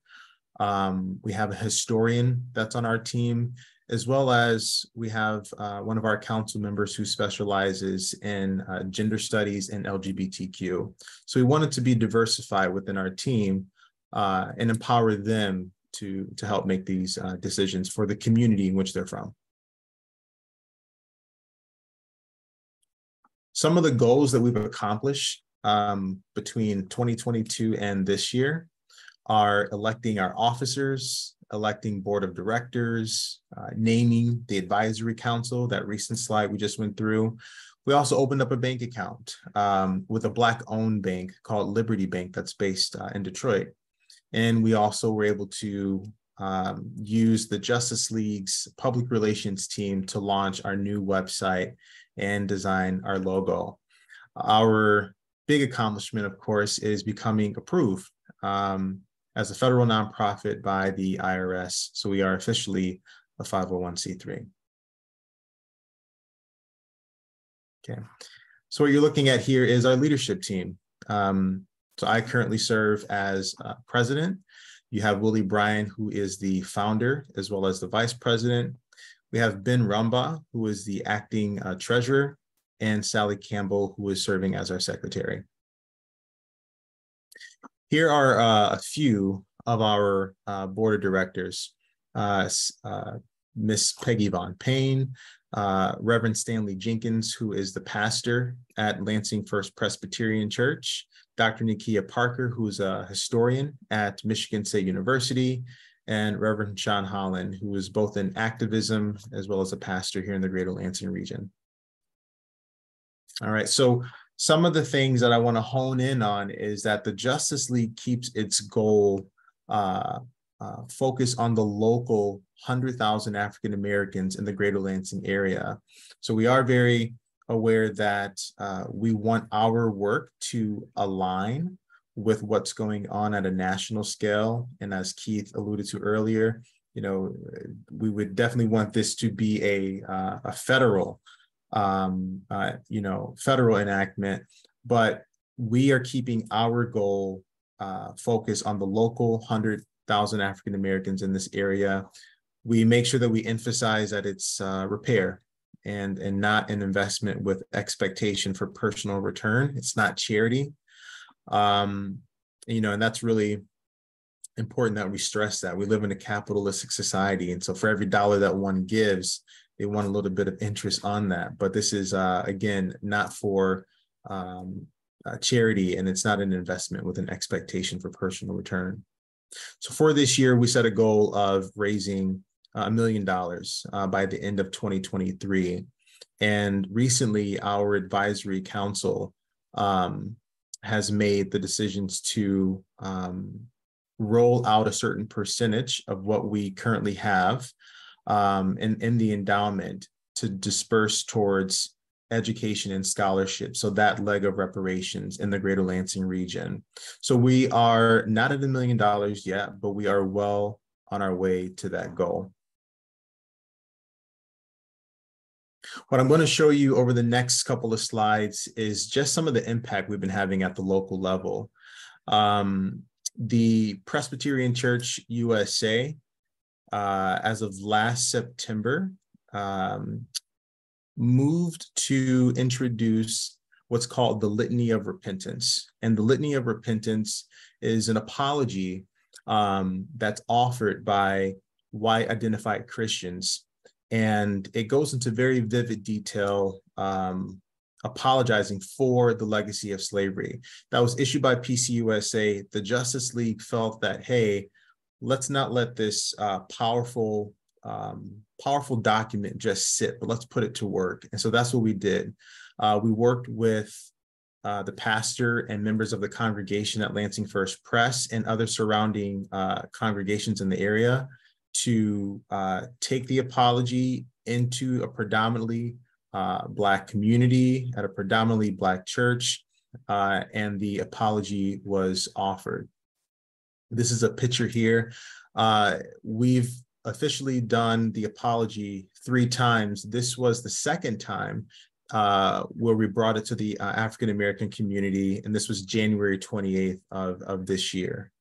Um, we have a historian that's on our team, as well as we have uh, one of our council members who specializes in uh, gender studies and LGBTQ. So we wanted to be diversified within our team uh, and empower them to, to help make these uh, decisions for the community in which they're from. Some of the goals that we've accomplished um, between 2022 and this year are electing our officers, electing board of directors, uh, naming the advisory council, that recent slide we just went through. We also opened up a bank account um, with a Black owned bank called Liberty Bank that's based uh, in Detroit. And we also were able to um, use the Justice League's public relations team to launch our new website and design our logo. Our big accomplishment, of course, is becoming approved. Um, as a federal nonprofit by the IRS. So we are officially a 501c3. Okay. So what you're looking at here is our leadership team. Um, so I currently serve as uh, president. You have Willie Bryan, who is the founder, as well as the vice president. We have Ben Rumba, who is the acting uh, treasurer, and Sally Campbell, who is serving as our secretary. Here are uh, a few of our uh, board of directors. Uh, uh Miss Peggy Von Payne, uh, Reverend Stanley Jenkins, who is the pastor at Lansing First Presbyterian Church, Dr. Nikia Parker, who's a historian at Michigan State University, and Reverend Sean Holland, who is both in activism as well as a pastor here in the Greater Lansing region. All right, so some of the things that I want to hone in on is that the Justice League keeps its goal uh, uh, focus on the local 100,000 African Americans in the greater Lansing area. So we are very aware that uh, we want our work to align with what's going on at a national scale. And as Keith alluded to earlier, you know, we would definitely want this to be a, uh, a federal um, uh, you know, federal enactment, but we are keeping our goal uh, focus on the local 100,000 African Americans in this area. We make sure that we emphasize that it's uh, repair and, and not an investment with expectation for personal return. It's not charity. Um, you know, and that's really important that we stress that we live in a capitalistic society. And so for every dollar that one gives, they want a little bit of interest on that. But this is, uh, again, not for um, uh, charity and it's not an investment with an expectation for personal return. So for this year, we set a goal of raising a million dollars uh, by the end of 2023. And recently, our advisory council um, has made the decisions to um, roll out a certain percentage of what we currently have um, in, in the endowment to disperse towards education and scholarship. So that leg of reparations in the greater Lansing region. So we are not at a million dollars yet, but we are well on our way to that goal. What I'm going to show you over the next couple of slides is just some of the impact we've been having at the local level. Um, the Presbyterian Church USA uh, as of last September, um, moved to introduce what's called the Litany of Repentance. And the Litany of Repentance is an apology um, that's offered by white identified Christians. And it goes into very vivid detail um, apologizing for the legacy of slavery. That was issued by PCUSA. The Justice League felt that, hey, let's not let this uh, powerful, um, powerful document just sit, but let's put it to work. And so that's what we did. Uh, we worked with uh, the pastor and members of the congregation at Lansing First Pres and other surrounding uh, congregations in the area to uh, take the apology into a predominantly uh, Black community at a predominantly Black church, uh, and the apology was offered. This is a picture here. Uh, we've officially done the apology three times. This was the second time uh, where we brought it to the uh, African American community, and this was January 28th of, of this year.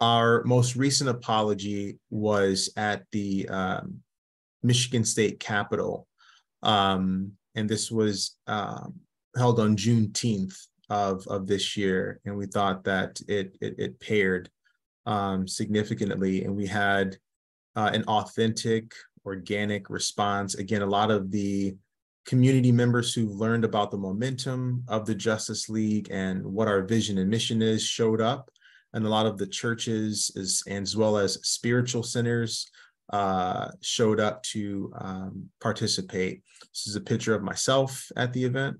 Our most recent apology was at the um, Michigan State Capitol. Um, and this was um, held on Juneteenth of, of this year. And we thought that it, it, it paired um, significantly. And we had uh, an authentic, organic response. Again, a lot of the community members who learned about the momentum of the Justice League and what our vision and mission is showed up. And a lot of the churches as, as well as spiritual centers uh, showed up to um, participate. This is a picture of myself at the event.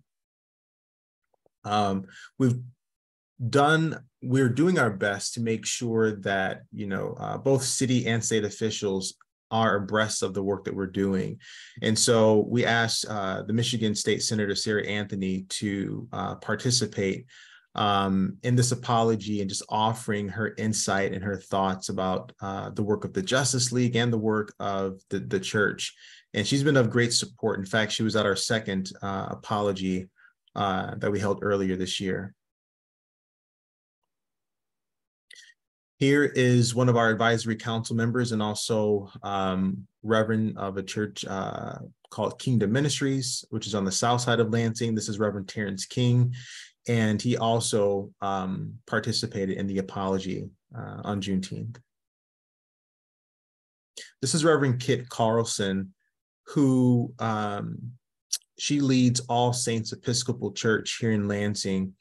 Um, we've done, we're doing our best to make sure that, you know, uh, both city and state officials are abreast of the work that we're doing. And so we asked uh, the Michigan State Senator Sarah Anthony to uh, participate um, in this apology and just offering her insight and her thoughts about uh, the work of the Justice League and the work of the, the church. And she's been of great support. In fact, she was at our second uh, apology uh, that we held earlier this year. Here is one of our advisory council members and also um, Reverend of a church uh, called Kingdom Ministries, which is on the south side of Lansing. This is Reverend Terrence King and he also um, participated in the apology uh, on Juneteenth. This is Reverend Kit Carlson, who um, she leads All Saints Episcopal Church here in Lansing.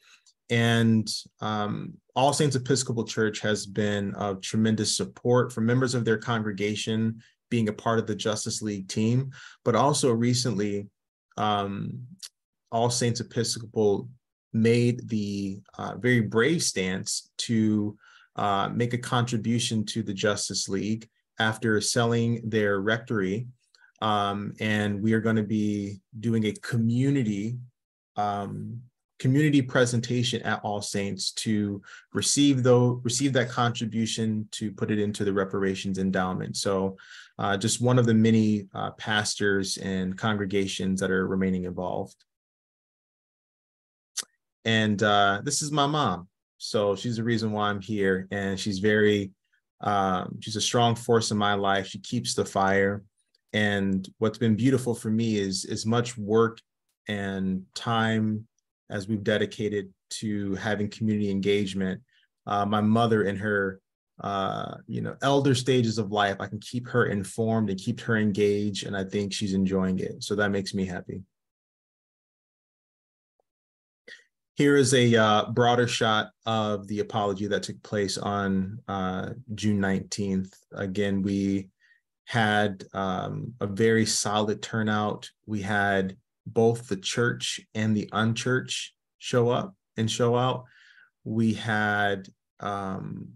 And um, All Saints Episcopal Church has been of tremendous support for members of their congregation being a part of the Justice League team, but also recently, um, All Saints Episcopal made the uh, very brave stance to uh, make a contribution to the Justice League after selling their rectory. Um, and we are going to be doing a community um, community presentation at All Saints to receive though receive that contribution to put it into the reparations endowment. So, uh, just one of the many uh, pastors and congregations that are remaining involved. And uh, this is my mom. So she's the reason why I'm here. And she's very, um, she's a strong force in my life. She keeps the fire. And what's been beautiful for me is as much work and time as we've dedicated to having community engagement. Uh, my mother in her uh, you know, elder stages of life, I can keep her informed and keep her engaged, and I think she's enjoying it. So that makes me happy. Here is a uh, broader shot of the apology that took place on uh, June 19th. Again, we had um, a very solid turnout. We had both the church and the unchurch show up and show out. We had um,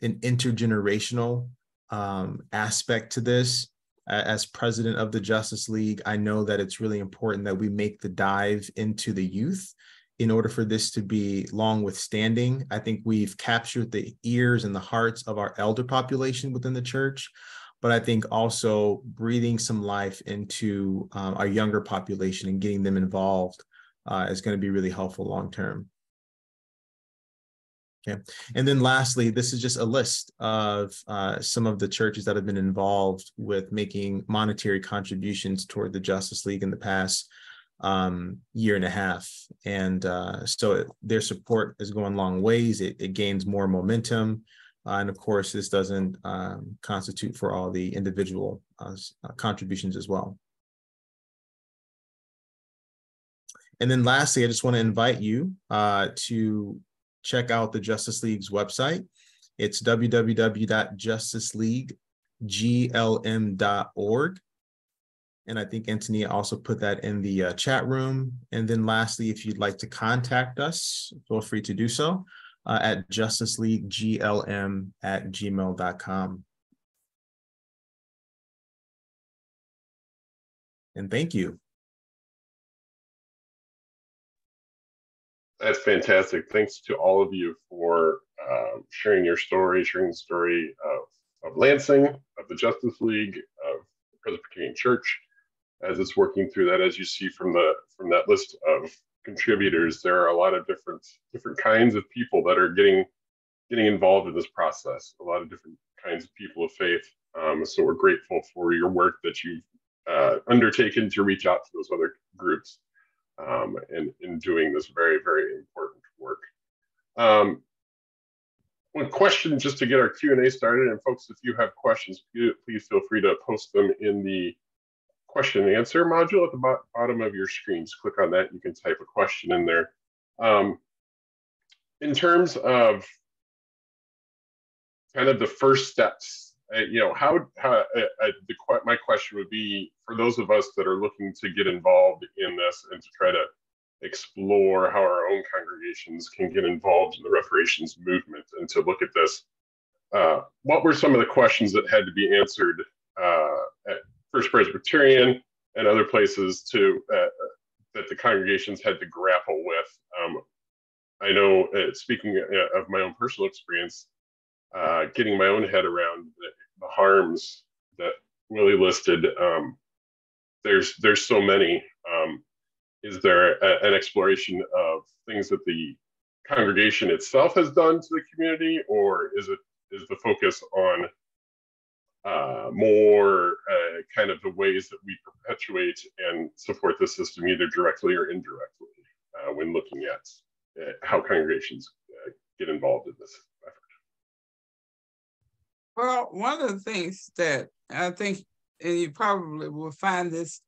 an intergenerational um, aspect to this. As president of the Justice League, I know that it's really important that we make the dive into the youth in order for this to be long withstanding. I think we've captured the ears and the hearts of our elder population within the church, but I think also breathing some life into um, our younger population and getting them involved uh, is going to be really helpful long term. Okay. And then lastly, this is just a list of uh, some of the churches that have been involved with making monetary contributions toward the Justice League in the past. um, year and a half. And uh, so it, their support is going long ways. It, it gains more momentum. Uh, and of course, this doesn't um, constitute for all the individual uh, uh, contributions as well. And then lastly, I just want to invite you to check out the Justice League's website. It's www.justiceleagueglm.org. And I think Antonia also put that in the uh, chat room. And then lastly, if you'd like to contact us, feel free to do so uh, at justiceleagueglm at gmail.com. And thank you. That's fantastic. Thanks to all of you for uh, sharing your story, sharing the story of, of Lansing, of the Justice League, of the Presbyterian Church, as it's working through that. As you see from the from that list of contributors, there are a lot of different different kinds of people that are getting getting involved in this process. A lot of different kinds of people of faith. Um, so we're grateful for your work that you've uh, undertaken to reach out to those other groups um, and in doing this very very important work. Um, one question just to get our Q&A started, and folks, if you have questions, please feel free to post them in the question and answer module at the bottom of your screens. Click on that. You can type a question in there. Um, in terms of kind of the first steps, uh, you know, how, how uh, uh, the, my question would be for those of us that are looking to get involved in this and to try to explore how our own congregations can get involved in the reparations movement and to look at this. Uh, what were some of the questions that had to be answered uh, First Presbyterian and other places to uh, that the congregations had to grapple with. Um, I know, uh, speaking uh, of my own personal experience, uh, getting my own head around the, the harms that Willie listed. Um, there's there's so many. Um, is there a, an exploration of things that the congregation itself has done to the community, or is it is the focus on uh, more uh, kind of the ways that we perpetuate and support the system either directly or indirectly uh, when looking at uh, how congregations uh, get involved in this effort. Well, one of the things that I think, and you probably will find this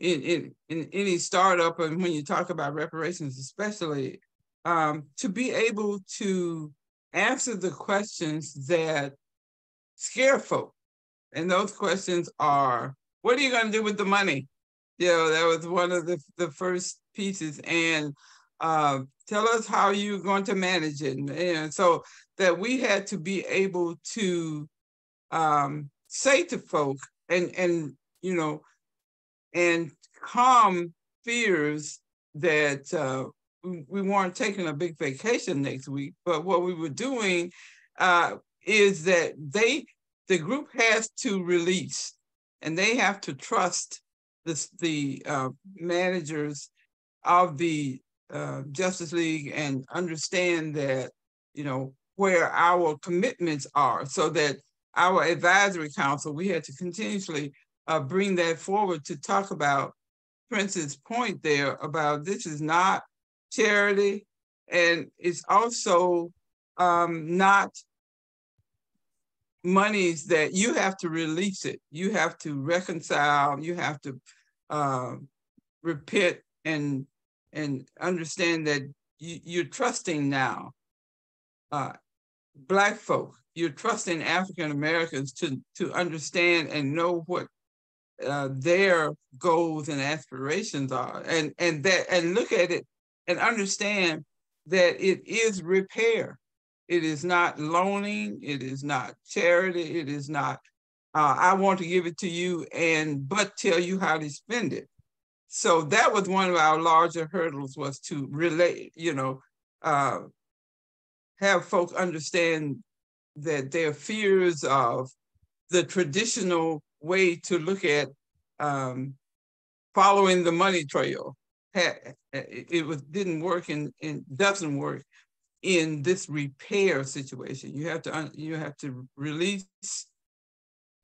in, in, in any startup and when you talk about reparations especially, um, to be able to answer the questions that scare folk and those questions are, what are you going to do with the money? You know, that was one of the, the first pieces. And uh, tell us how you're going to manage it. And so that we had to be able to um, say to folk and, and, you know, and calm fears that uh, we weren't taking a big vacation next week, but what we were doing uh, is that they the group has to release and they have to trust this, the uh, managers of the uh, Justice League and understand that, you know, where our commitments are so that our advisory council, we had to continuously uh, bring that forward to talk about Prince's point there about this is not charity and it's also um, not monies that you have to release it. You have to reconcile. You have to uh, repent and and understand that you, you're trusting now uh, Black folk. You're trusting African Americans to to understand and know what uh, their goals and aspirations are, and and that and look at it and understand that it is repair. It is not loaning. It is not charity. It is not, uh, I want to give it to you and but tell you how to spend it. So that was one of our larger hurdles was to relate, you know, uh, have folks understand that their fears of the traditional way to look at um, following the money trail had, it was didn't work and, and doesn't work in this repair situation. You have to you have to release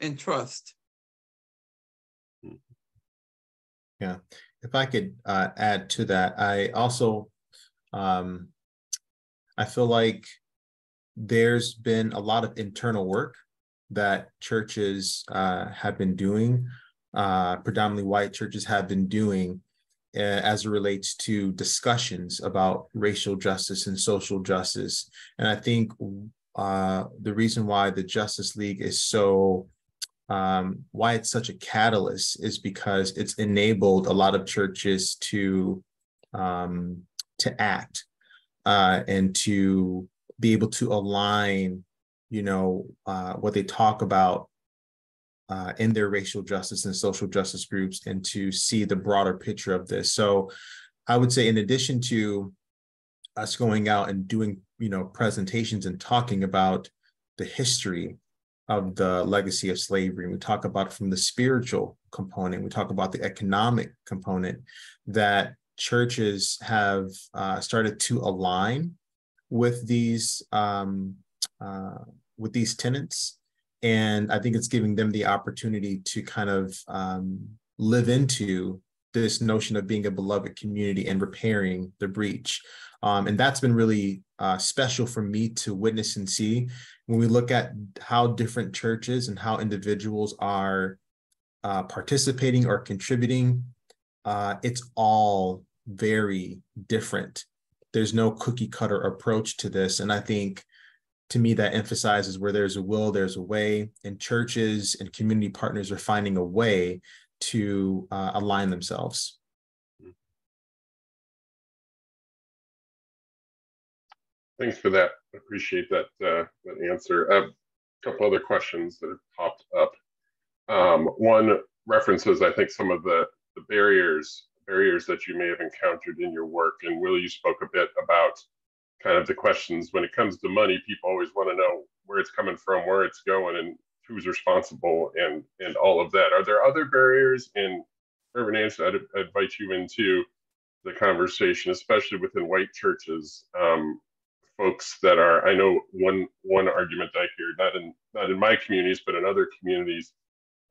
and trust. Yeah, if I could uh, add to that, I also um, I feel like there's been a lot of internal work that churches uh, have been doing, uh, predominantly white churches have been doing uh, as it relates to discussions about racial justice and social justice. And I think uh, the reason why the Justice League is so um, why it's such a catalyst is because it's enabled a lot of churches to um, to act uh, and to be able to align, you know, uh, what they talk about uh, in their racial justice and social justice groups, and to see the broader picture of this. So, I would say, in addition to us going out and doing, you know, presentations and talking about the history of the legacy of slavery. We talk about from the spiritual component. We talk about the economic component that churches have uh, started to align with these um, uh, with these tenants, and I think it's giving them the opportunity to kind of um, live into this notion of being a beloved community and repairing the breach. Um, and that's been really uh, special for me to witness and see when we look at how different churches and how individuals are uh, participating or contributing. Uh, it's all very different. There's no cookie cutter approach to this. And I think to me, that emphasizes where there's a will, there's a way, and churches and community partners are finding a way to uh, align themselves. Thanks for that. I appreciate that uh, that answer. a couple other questions that have popped up. Um, one references, I think, some of the, the barriers barriers that you may have encountered in your work. And Will, you spoke a bit about kind of the questions when it comes to money. People always want to know where it's coming from, where it's going, and who's responsible, and and all of that. Are there other barriers? in Reverend Anderson, I'd, I'd invite you into the conversation, especially within white churches. Um, folks that are i know one one argument i hear not in not in my communities but in other communities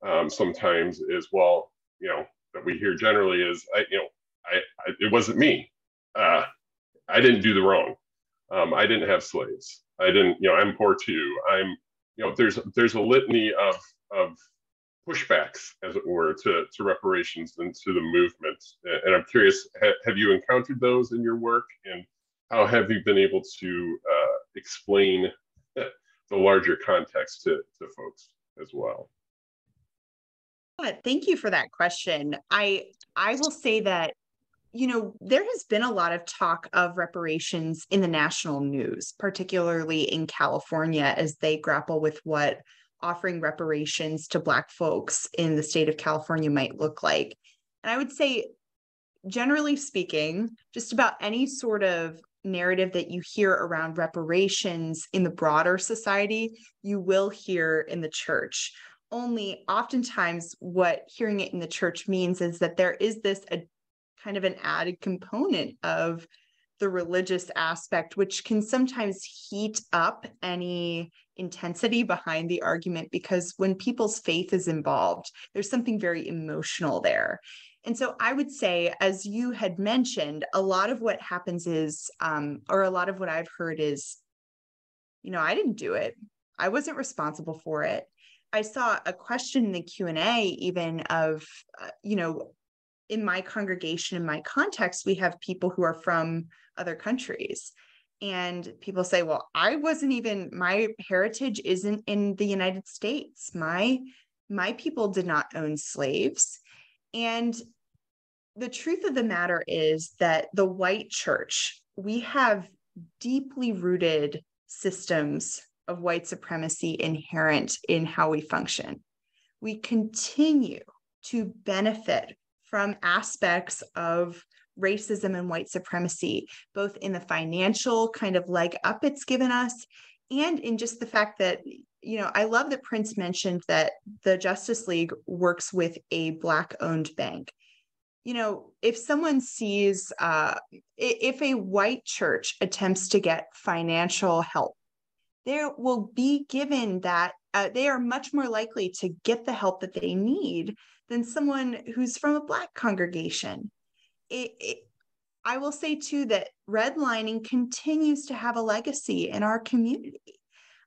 um, sometimes is well you know that we hear generally is i you know i, I it wasn't me uh, i didn't do the wrong um, i didn't have slaves i didn't you know i'm poor too i'm you know there's there's a litany of of pushbacks as it were to to reparations and to the movement and i'm curious ha, have you encountered those in your work and how have you been able to uh, explain [LAUGHS] the larger context to, to folks as well? Thank you for that question. I I will say that you know there has been a lot of talk of reparations in the national news, particularly in California, as they grapple with what offering reparations to Black folks in the state of California might look like. And I would say, generally speaking, just about any sort of narrative that you hear around reparations in the broader society, you will hear in the church. Only oftentimes, what hearing it in the church means is that there is this a, kind of an added component of the religious aspect, which can sometimes heat up any intensity behind the argument because when people's faith is involved, there's something very emotional there. And so I would say, as you had mentioned, a lot of what happens is, um, or a lot of what I've heard is, you know, I didn't do it. I wasn't responsible for it. I saw a question in the Q and A, even of, uh, you know, in my congregation, in my context, we have people who are from other countries, and people say, "Well, I wasn't even. My heritage isn't in the United States. My my people did not own slaves." And the truth of the matter is that the white church, we have deeply rooted systems of white supremacy inherent in how we function. We continue to benefit from aspects of racism and white supremacy, both in the financial kind of leg up it's given us and in just the fact that you know, I love that Prince mentioned that the Justice League works with a Black owned bank. You know, if someone sees, uh, if a white church attempts to get financial help, there will be given that uh, they are much more likely to get the help that they need than someone who's from a Black congregation. it, it I will say too that redlining continues to have a legacy in our community.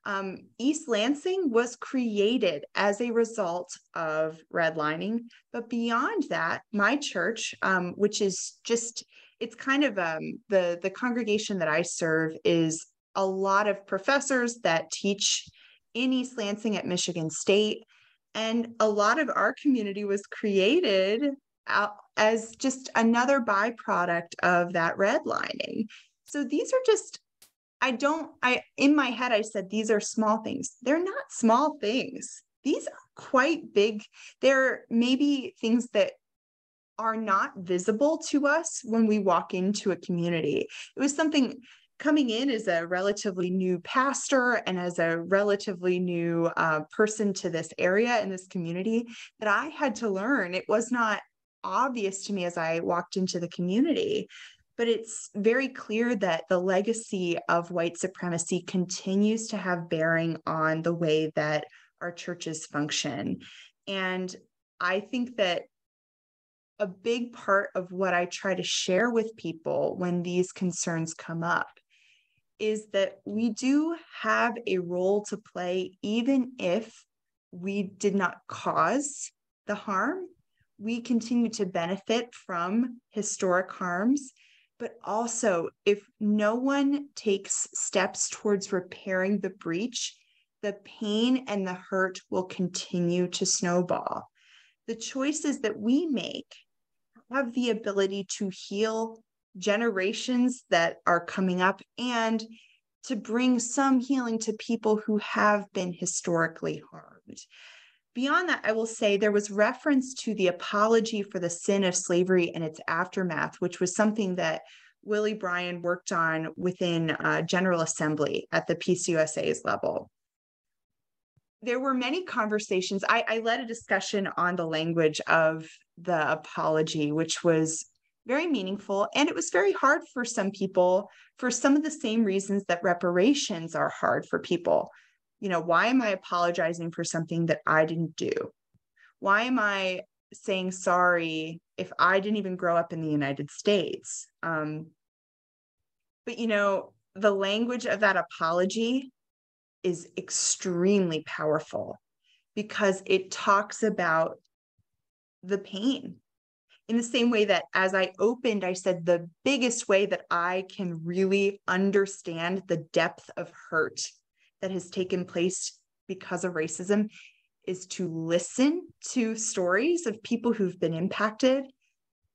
Um, East Lansing was created as a result of redlining, but beyond that, my church, um, which is just it's kind of um, the the congregation that I serve is a lot of professors that teach in East Lansing at Michigan State, and a lot of our community was created out as just another byproduct of that redlining. So these are just I don't I in my head I said these are small things. They're not small things. These are quite big. They're maybe things that are not visible to us when we walk into a community. It was something coming in as a relatively new pastor and as a relatively new uh, person to this area and this community that I had to learn. It was not obvious to me as I walked into the community. But it's very clear that the legacy of white supremacy continues to have bearing on the way that our churches function. And I think that a big part of what I try to share with people when these concerns come up is that we do have a role to play, even if we did not cause the harm. We continue to benefit from historic harms. But also, if no one takes steps towards repairing the breach, the pain and the hurt will continue to snowball. The choices that we make have the ability to heal generations that are coming up and to bring some healing to people who have been historically harmed. Beyond that, I will say there was reference to the apology for the sin of slavery and its aftermath, which was something that Willie Bryan worked on within uh, General Assembly at the PCUSA's level. There were many conversations. I, I led a discussion on the language of the apology, which was very meaningful. And it was very hard for some people for some of the same reasons that reparations are hard for people. You know, why am I apologizing for something that I didn't do? Why am I saying sorry if I didn't even grow up in the United States? Um, but, you know, the language of that apology is extremely powerful because it talks about the pain in the same way that as I opened, I said the biggest way that I can really understand the depth of hurt that has taken place because of racism is to listen to stories of people who've been impacted.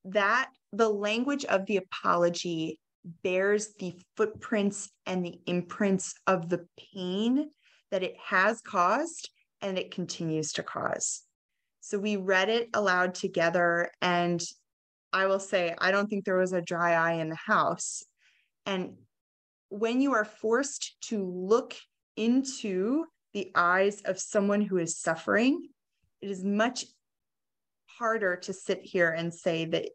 That the language of the apology bears the footprints and the imprints of the pain that it has caused and it continues to cause. So we read it aloud together. And I will say, I don't think there was a dry eye in the house. And when you are forced to look into the eyes of someone who is suffering, it is much harder to sit here and say that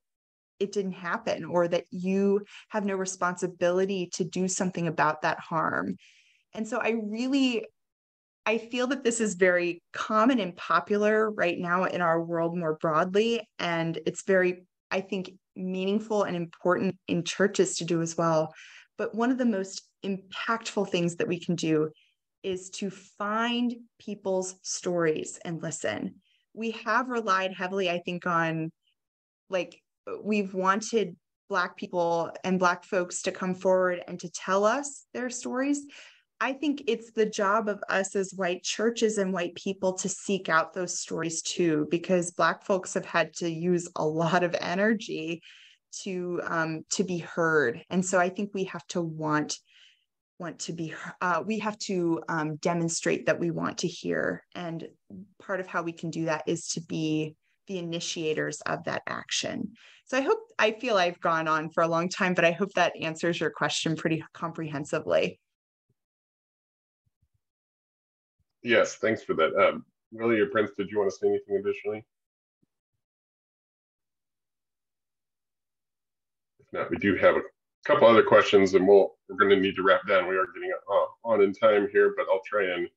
it didn't happen or that you have no responsibility to do something about that harm. And so I really I feel that this is very common and popular right now in our world more broadly. And it's very, I think, meaningful and important in churches to do as well. But one of the most impactful things that we can do is to find people's stories and listen. We have relied heavily, I think, on like we've wanted Black people and Black folks to come forward and to tell us their stories. I think it's the job of us as white churches and white people to seek out those stories too, because Black folks have had to use a lot of energy to um, to be heard, and so I think we have to want want to be uh, we have to um, demonstrate that we want to hear, and part of how we can do that is to be the initiators of that action. So I hope I feel I've gone on for a long time, but I hope that answers your question pretty comprehensively. Yes, thanks for that. Um, Willie or Prince, did you want to say anything additionally? If not, we do have a couple other questions and we'll, we're going to need to wrap down. We are getting uh, on in time here, but I'll try and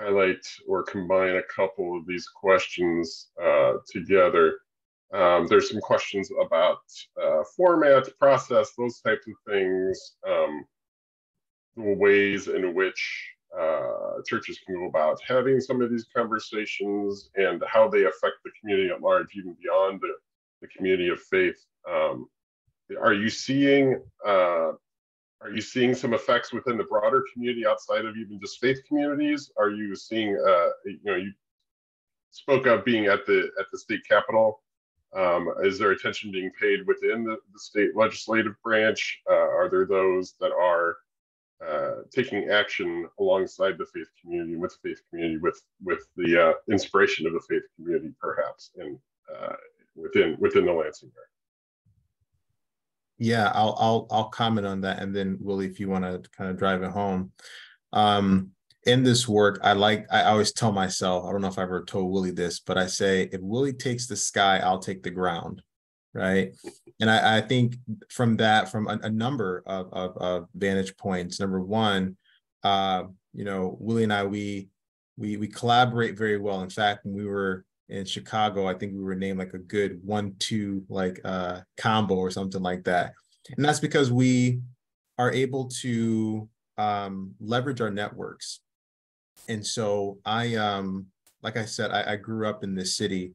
highlight or combine a couple of these questions uh, together. Um, there's some questions about uh, format, process, those types of things, um, the ways in which uh, churches can go about having some of these conversations and how they affect the community at large, even beyond the, the community of faith. Um, are you seeing uh, are you seeing some effects within the broader community outside of even just faith communities? Are you seeing uh, you know you spoke of being at the at the state capitol. Um, is there attention being paid within the, the state legislative branch? Uh, are there those that are uh, taking action alongside the faith community, with the faith community, with with the uh, inspiration of the faith community, perhaps, and uh, within within the Lansing area? Yeah, I'll I'll I'll comment on that, and then Willie, if you want to kind of drive it home. Um, in this work, I like I always tell myself, I don't know if I ever told Willie this, but I say if Willie takes the sky, I'll take the ground. Right. And I, I think from that, from a, a number of, of, of, vantage points, number one, uh, you know, Willie and I, we we we collaborate very well. In fact, when we were in Chicago, I think we were named like a good one-two like uh combo or something like that. And that's because we are able to um, leverage our networks. And so I, um, like I said, I, I grew up in this city.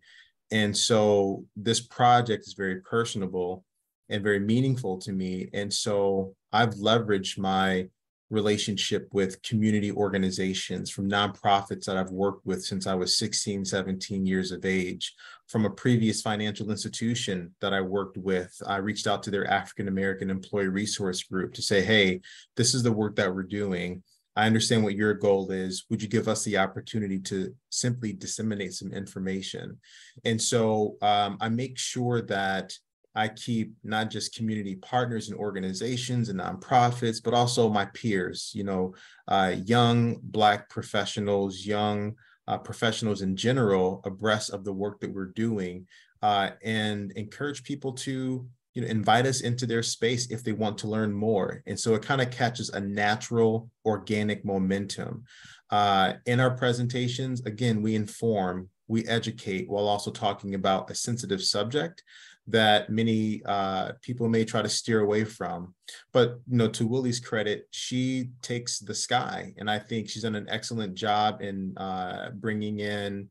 And so this project is very personable and very meaningful to me. And so I've leveraged my relationship with community organizations from nonprofits that I've worked with since I was 16, 17 years of age. From a previous financial institution that I worked with, I reached out to their African American employee resource group to say, hey, this is the work that we're doing. I understand what your goal is. Would you give us the opportunity to simply disseminate some information? And so um, I make sure that I keep not just community partners and organizations and nonprofits, but also my peers, you know, uh, young Black professionals, young uh, professionals in general, abreast of the work that we're doing, uh, and encourage people to you know invite us into their space if they want to learn more and so it kind of catches a natural organic momentum uh, in our presentations again we inform we educate while also talking about a sensitive subject that many uh, people may try to steer away from. But you know, to Willie's credit, she takes the sky, and I think she's done an excellent job in uh, bringing in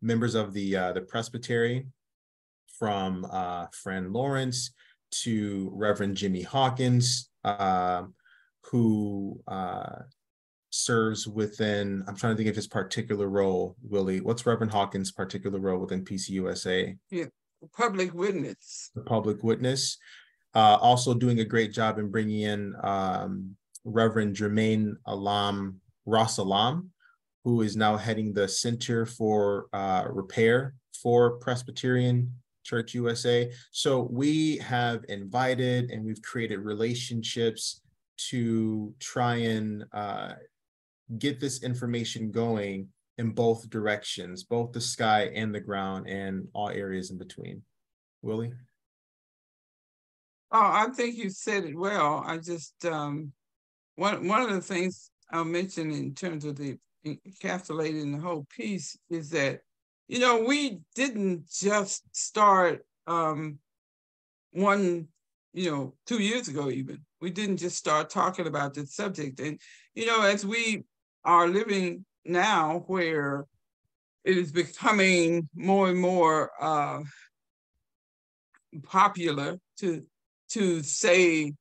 members of the uh, the presbytery, from uh, friend Lawrence to Reverend Jimmie Hawkins, um, who uh, serves within. I'm trying to think of his particular role. Willie, what's Reverend Hawkins' particular role within PCUSA? Yeah public witness. The public witness. Uh, also doing a great job in bringing in um, Reverend Jermaine Alam Rasalam, who is now heading the Center for uh, Repair for Presbyterian Church USA. So we have invited and we've created relationships to try and uh, get this information going in both directions, both the sky and the ground and all areas in between. Willie? Oh, I think you said it well. I just um, one one of the things I'll mention in terms of the encapsulating the whole piece is that you know we didn't just start um, one you know two years ago even we didn't just start talking about this subject and you know as we are living now where it is becoming more and more uh, popular to to say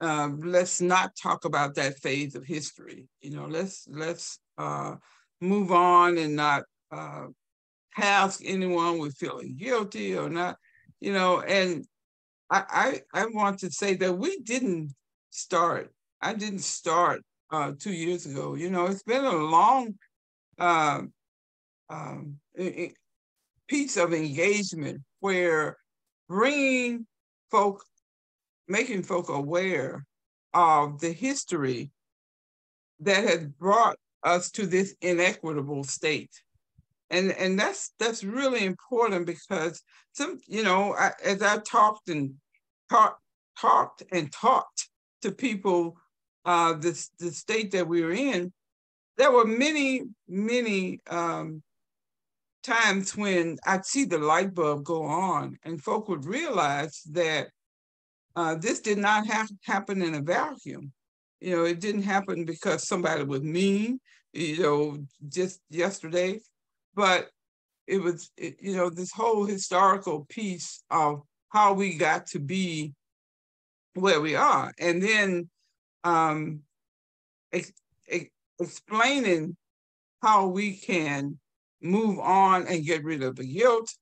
uh, let's not talk about that phase of history. You know, let's let's uh, move on and not uh, task anyone with feeling guilty or not. You know, and I, I I want to say that we didn't start. I didn't start uh, two years ago. You know, it's been a long uh, um, piece of engagement where bringing folk, making folk aware of the history that has brought us to this inequitable state. And, and that's that's really important because some you know I, as I talked and talked talked and talked to people uh, this the state that we were in, there were many, many um, times when I'd see the light bulb go on and folk would realize that uh, this did not have happen in a vacuum. You know, it didn't happen because somebody was mean, you know, just yesterday, but it was, it, you know, this whole historical piece of how we got to be where we are. And then um, ex- ex- explaining how we can move on and get rid of the guilt,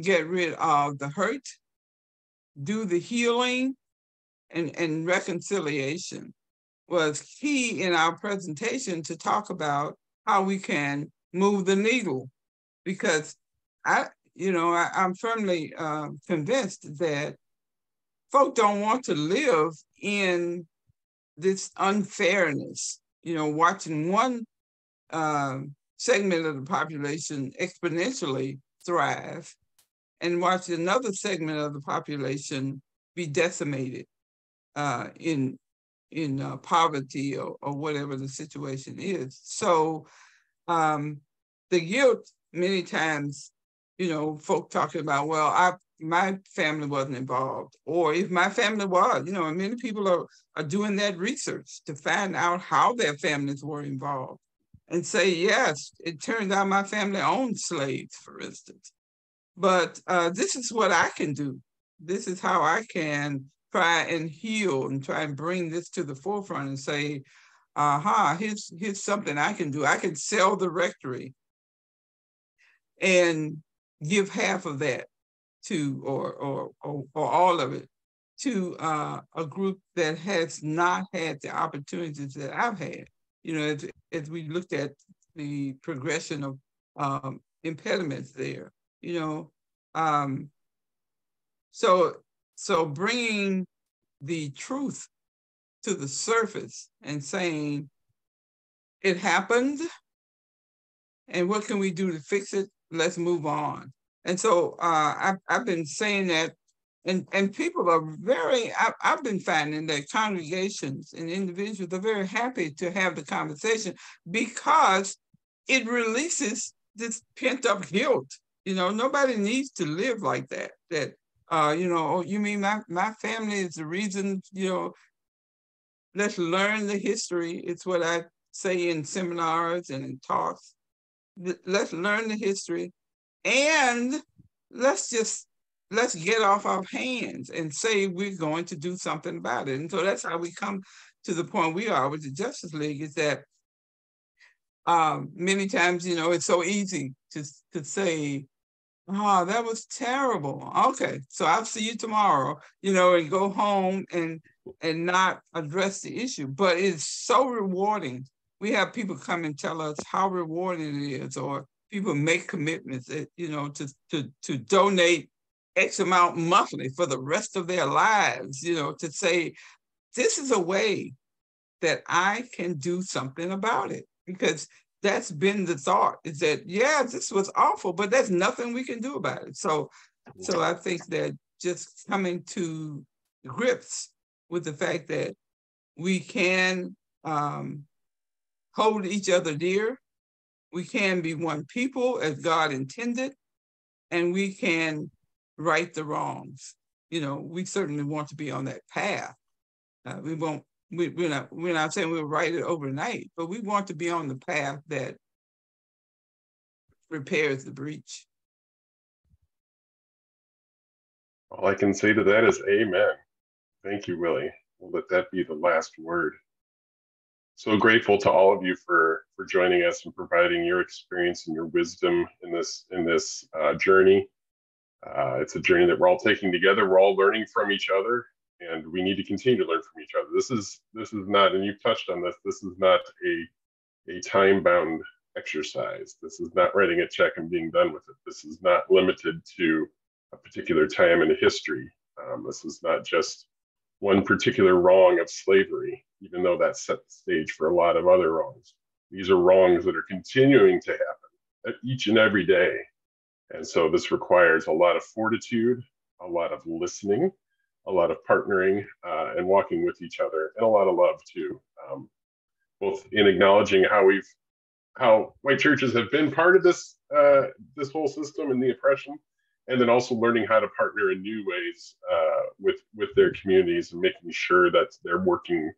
get rid of the hurt, do the healing and, and reconciliation was key in our presentation to talk about how we can move the needle because I, you know, I, am firmly uh, convinced that folk don't want to live in this unfairness. You know, watching one uh, segment of the population exponentially thrive and watch another segment of the population be decimated uh, in in uh, poverty or, or whatever the situation is. So um, the guilt many times, you know, folk talking about, well, I my family wasn't involved, or if my family was, you know, and many people are are doing that research to find out how their families were involved and say, yes, it turns out my family owned slaves, for instance. But uh, this is what I can do. This is how I can try and heal and try and bring this to the forefront and say, aha, here's, here's something I can do. I can sell the rectory and give half of that to, or, or, or, or all of it to uh, a group that has not had the opportunities that I've had you know, as, as we looked at the progression of um, impediments there, you know, um, so so bringing the truth to the surface and saying it happened, and what can we do to fix it? Let's move on. And so uh, I've, I've been saying that and and people are very I, have been finding that congregations and individuals are very happy to have the conversation because it releases this pent up guilt you know nobody needs to live like that that uh you know oh, you mean my my family is the reason you know let's learn the history it's what i say in seminars and in talks let's learn the history and let's just let's get off our hands and say we're going to do something about it. And so that's how we come to the point we are with the Justice League is that um, many times, you know, it's so easy to, to say, oh, that was terrible. Okay, so I'll see you tomorrow, you know, and go home and and not address the issue. But it's so rewarding. We have people come and tell us how rewarding it is, or people make commitments, that, you know, to to to donate X amount monthly for the rest of their lives, you know, to say, this is a way that I can do something about it. Because that's been the thought is that, yeah, this was awful, but there's nothing we can do about it. So, so I think that just coming to grips with the fact that we can um, hold each other dear, we can be one people as God intended, and we can right the wrongs. You know, we certainly want to be on that path. Uh, we won't. We, we're not. We're not saying we'll write it overnight, but we want to be on the path that repairs the breach. All I can say to that is amen. Thank you, Willie. We'll let that be the last word. So grateful to all of you for for joining us and providing your experience and your wisdom in this in this uh, journey. Uh, it's a journey that we're all taking together. We're all learning from each other, and we need to continue to learn from each other. This is this is not, and you've touched on this. This is not a a time bound exercise. This is not writing a check and being done with it. This is not limited to a particular time in history. Um, this is not just one particular wrong of slavery, even though that set the stage for a lot of other wrongs. These are wrongs that are continuing to happen each and every day and so this requires a lot of fortitude, a lot of listening, a lot of partnering uh, and walking with each other, and a lot of love too. Um, both in acknowledging how we've how white churches have been part of this uh, this whole system and the oppression, and then also learning how to partner in new ways uh, with with their communities and making sure that they're working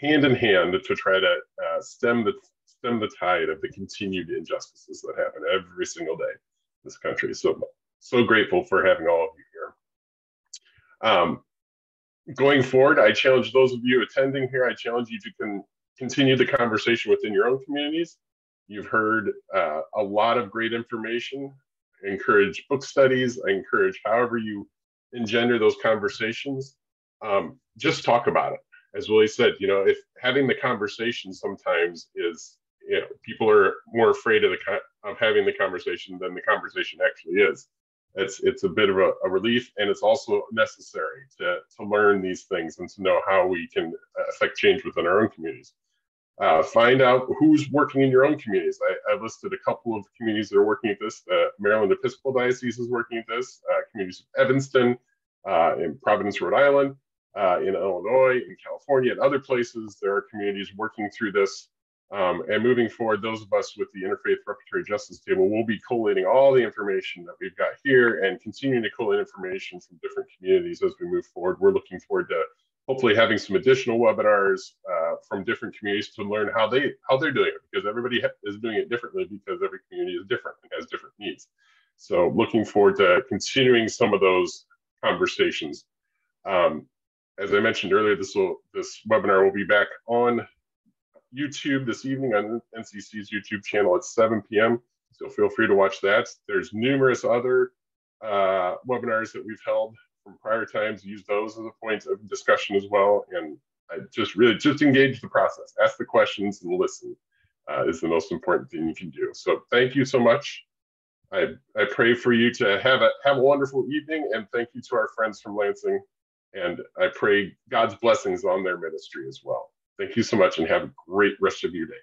hand in hand to try to uh, stem the stem the tide of the continued injustices that happen every single day in this country. So so grateful for having all of you here. Um, going forward, I challenge those of you attending here. I challenge you to con- continue the conversation within your own communities. You've heard uh, a lot of great information. I encourage book studies. I encourage however you engender those conversations. Um, just talk about it. As Willie said, you know, if having the conversation sometimes is, you know, people are more afraid of the of having the conversation than the conversation actually is. It's it's a bit of a, a relief, and it's also necessary to to learn these things and to know how we can affect change within our own communities. Uh, find out who's working in your own communities. I, I, listed a couple of communities that are working at this. The Maryland Episcopal Diocese is working at this. Uh, communities of Evanston, uh, in Providence, Rhode Island, uh, in Illinois, in California, and other places. There are communities working through this. Um, and moving forward, those of us with the Interfaith Reparatory Justice Table will be collating all the information that we've got here and continuing to collate information from different communities as we move forward. We're looking forward to hopefully having some additional webinars uh, from different communities to learn how they how they're doing it because everybody is doing it differently because every community is different and has different needs. So looking forward to continuing some of those conversations. Um, as I mentioned earlier, this will this webinar will be back on YouTube this evening on NCC's YouTube channel at 7 p.m. So feel free to watch that. There's numerous other uh, webinars that we've held from prior times, use those as a point of discussion as well. And I just really just engage the process, ask the questions and listen uh, is the most important thing you can do. So thank you so much. I, I pray for you to have a have a wonderful evening and thank you to our friends from Lansing. And I pray God's blessings on their ministry as well. Thank you so much and have a great rest of your day.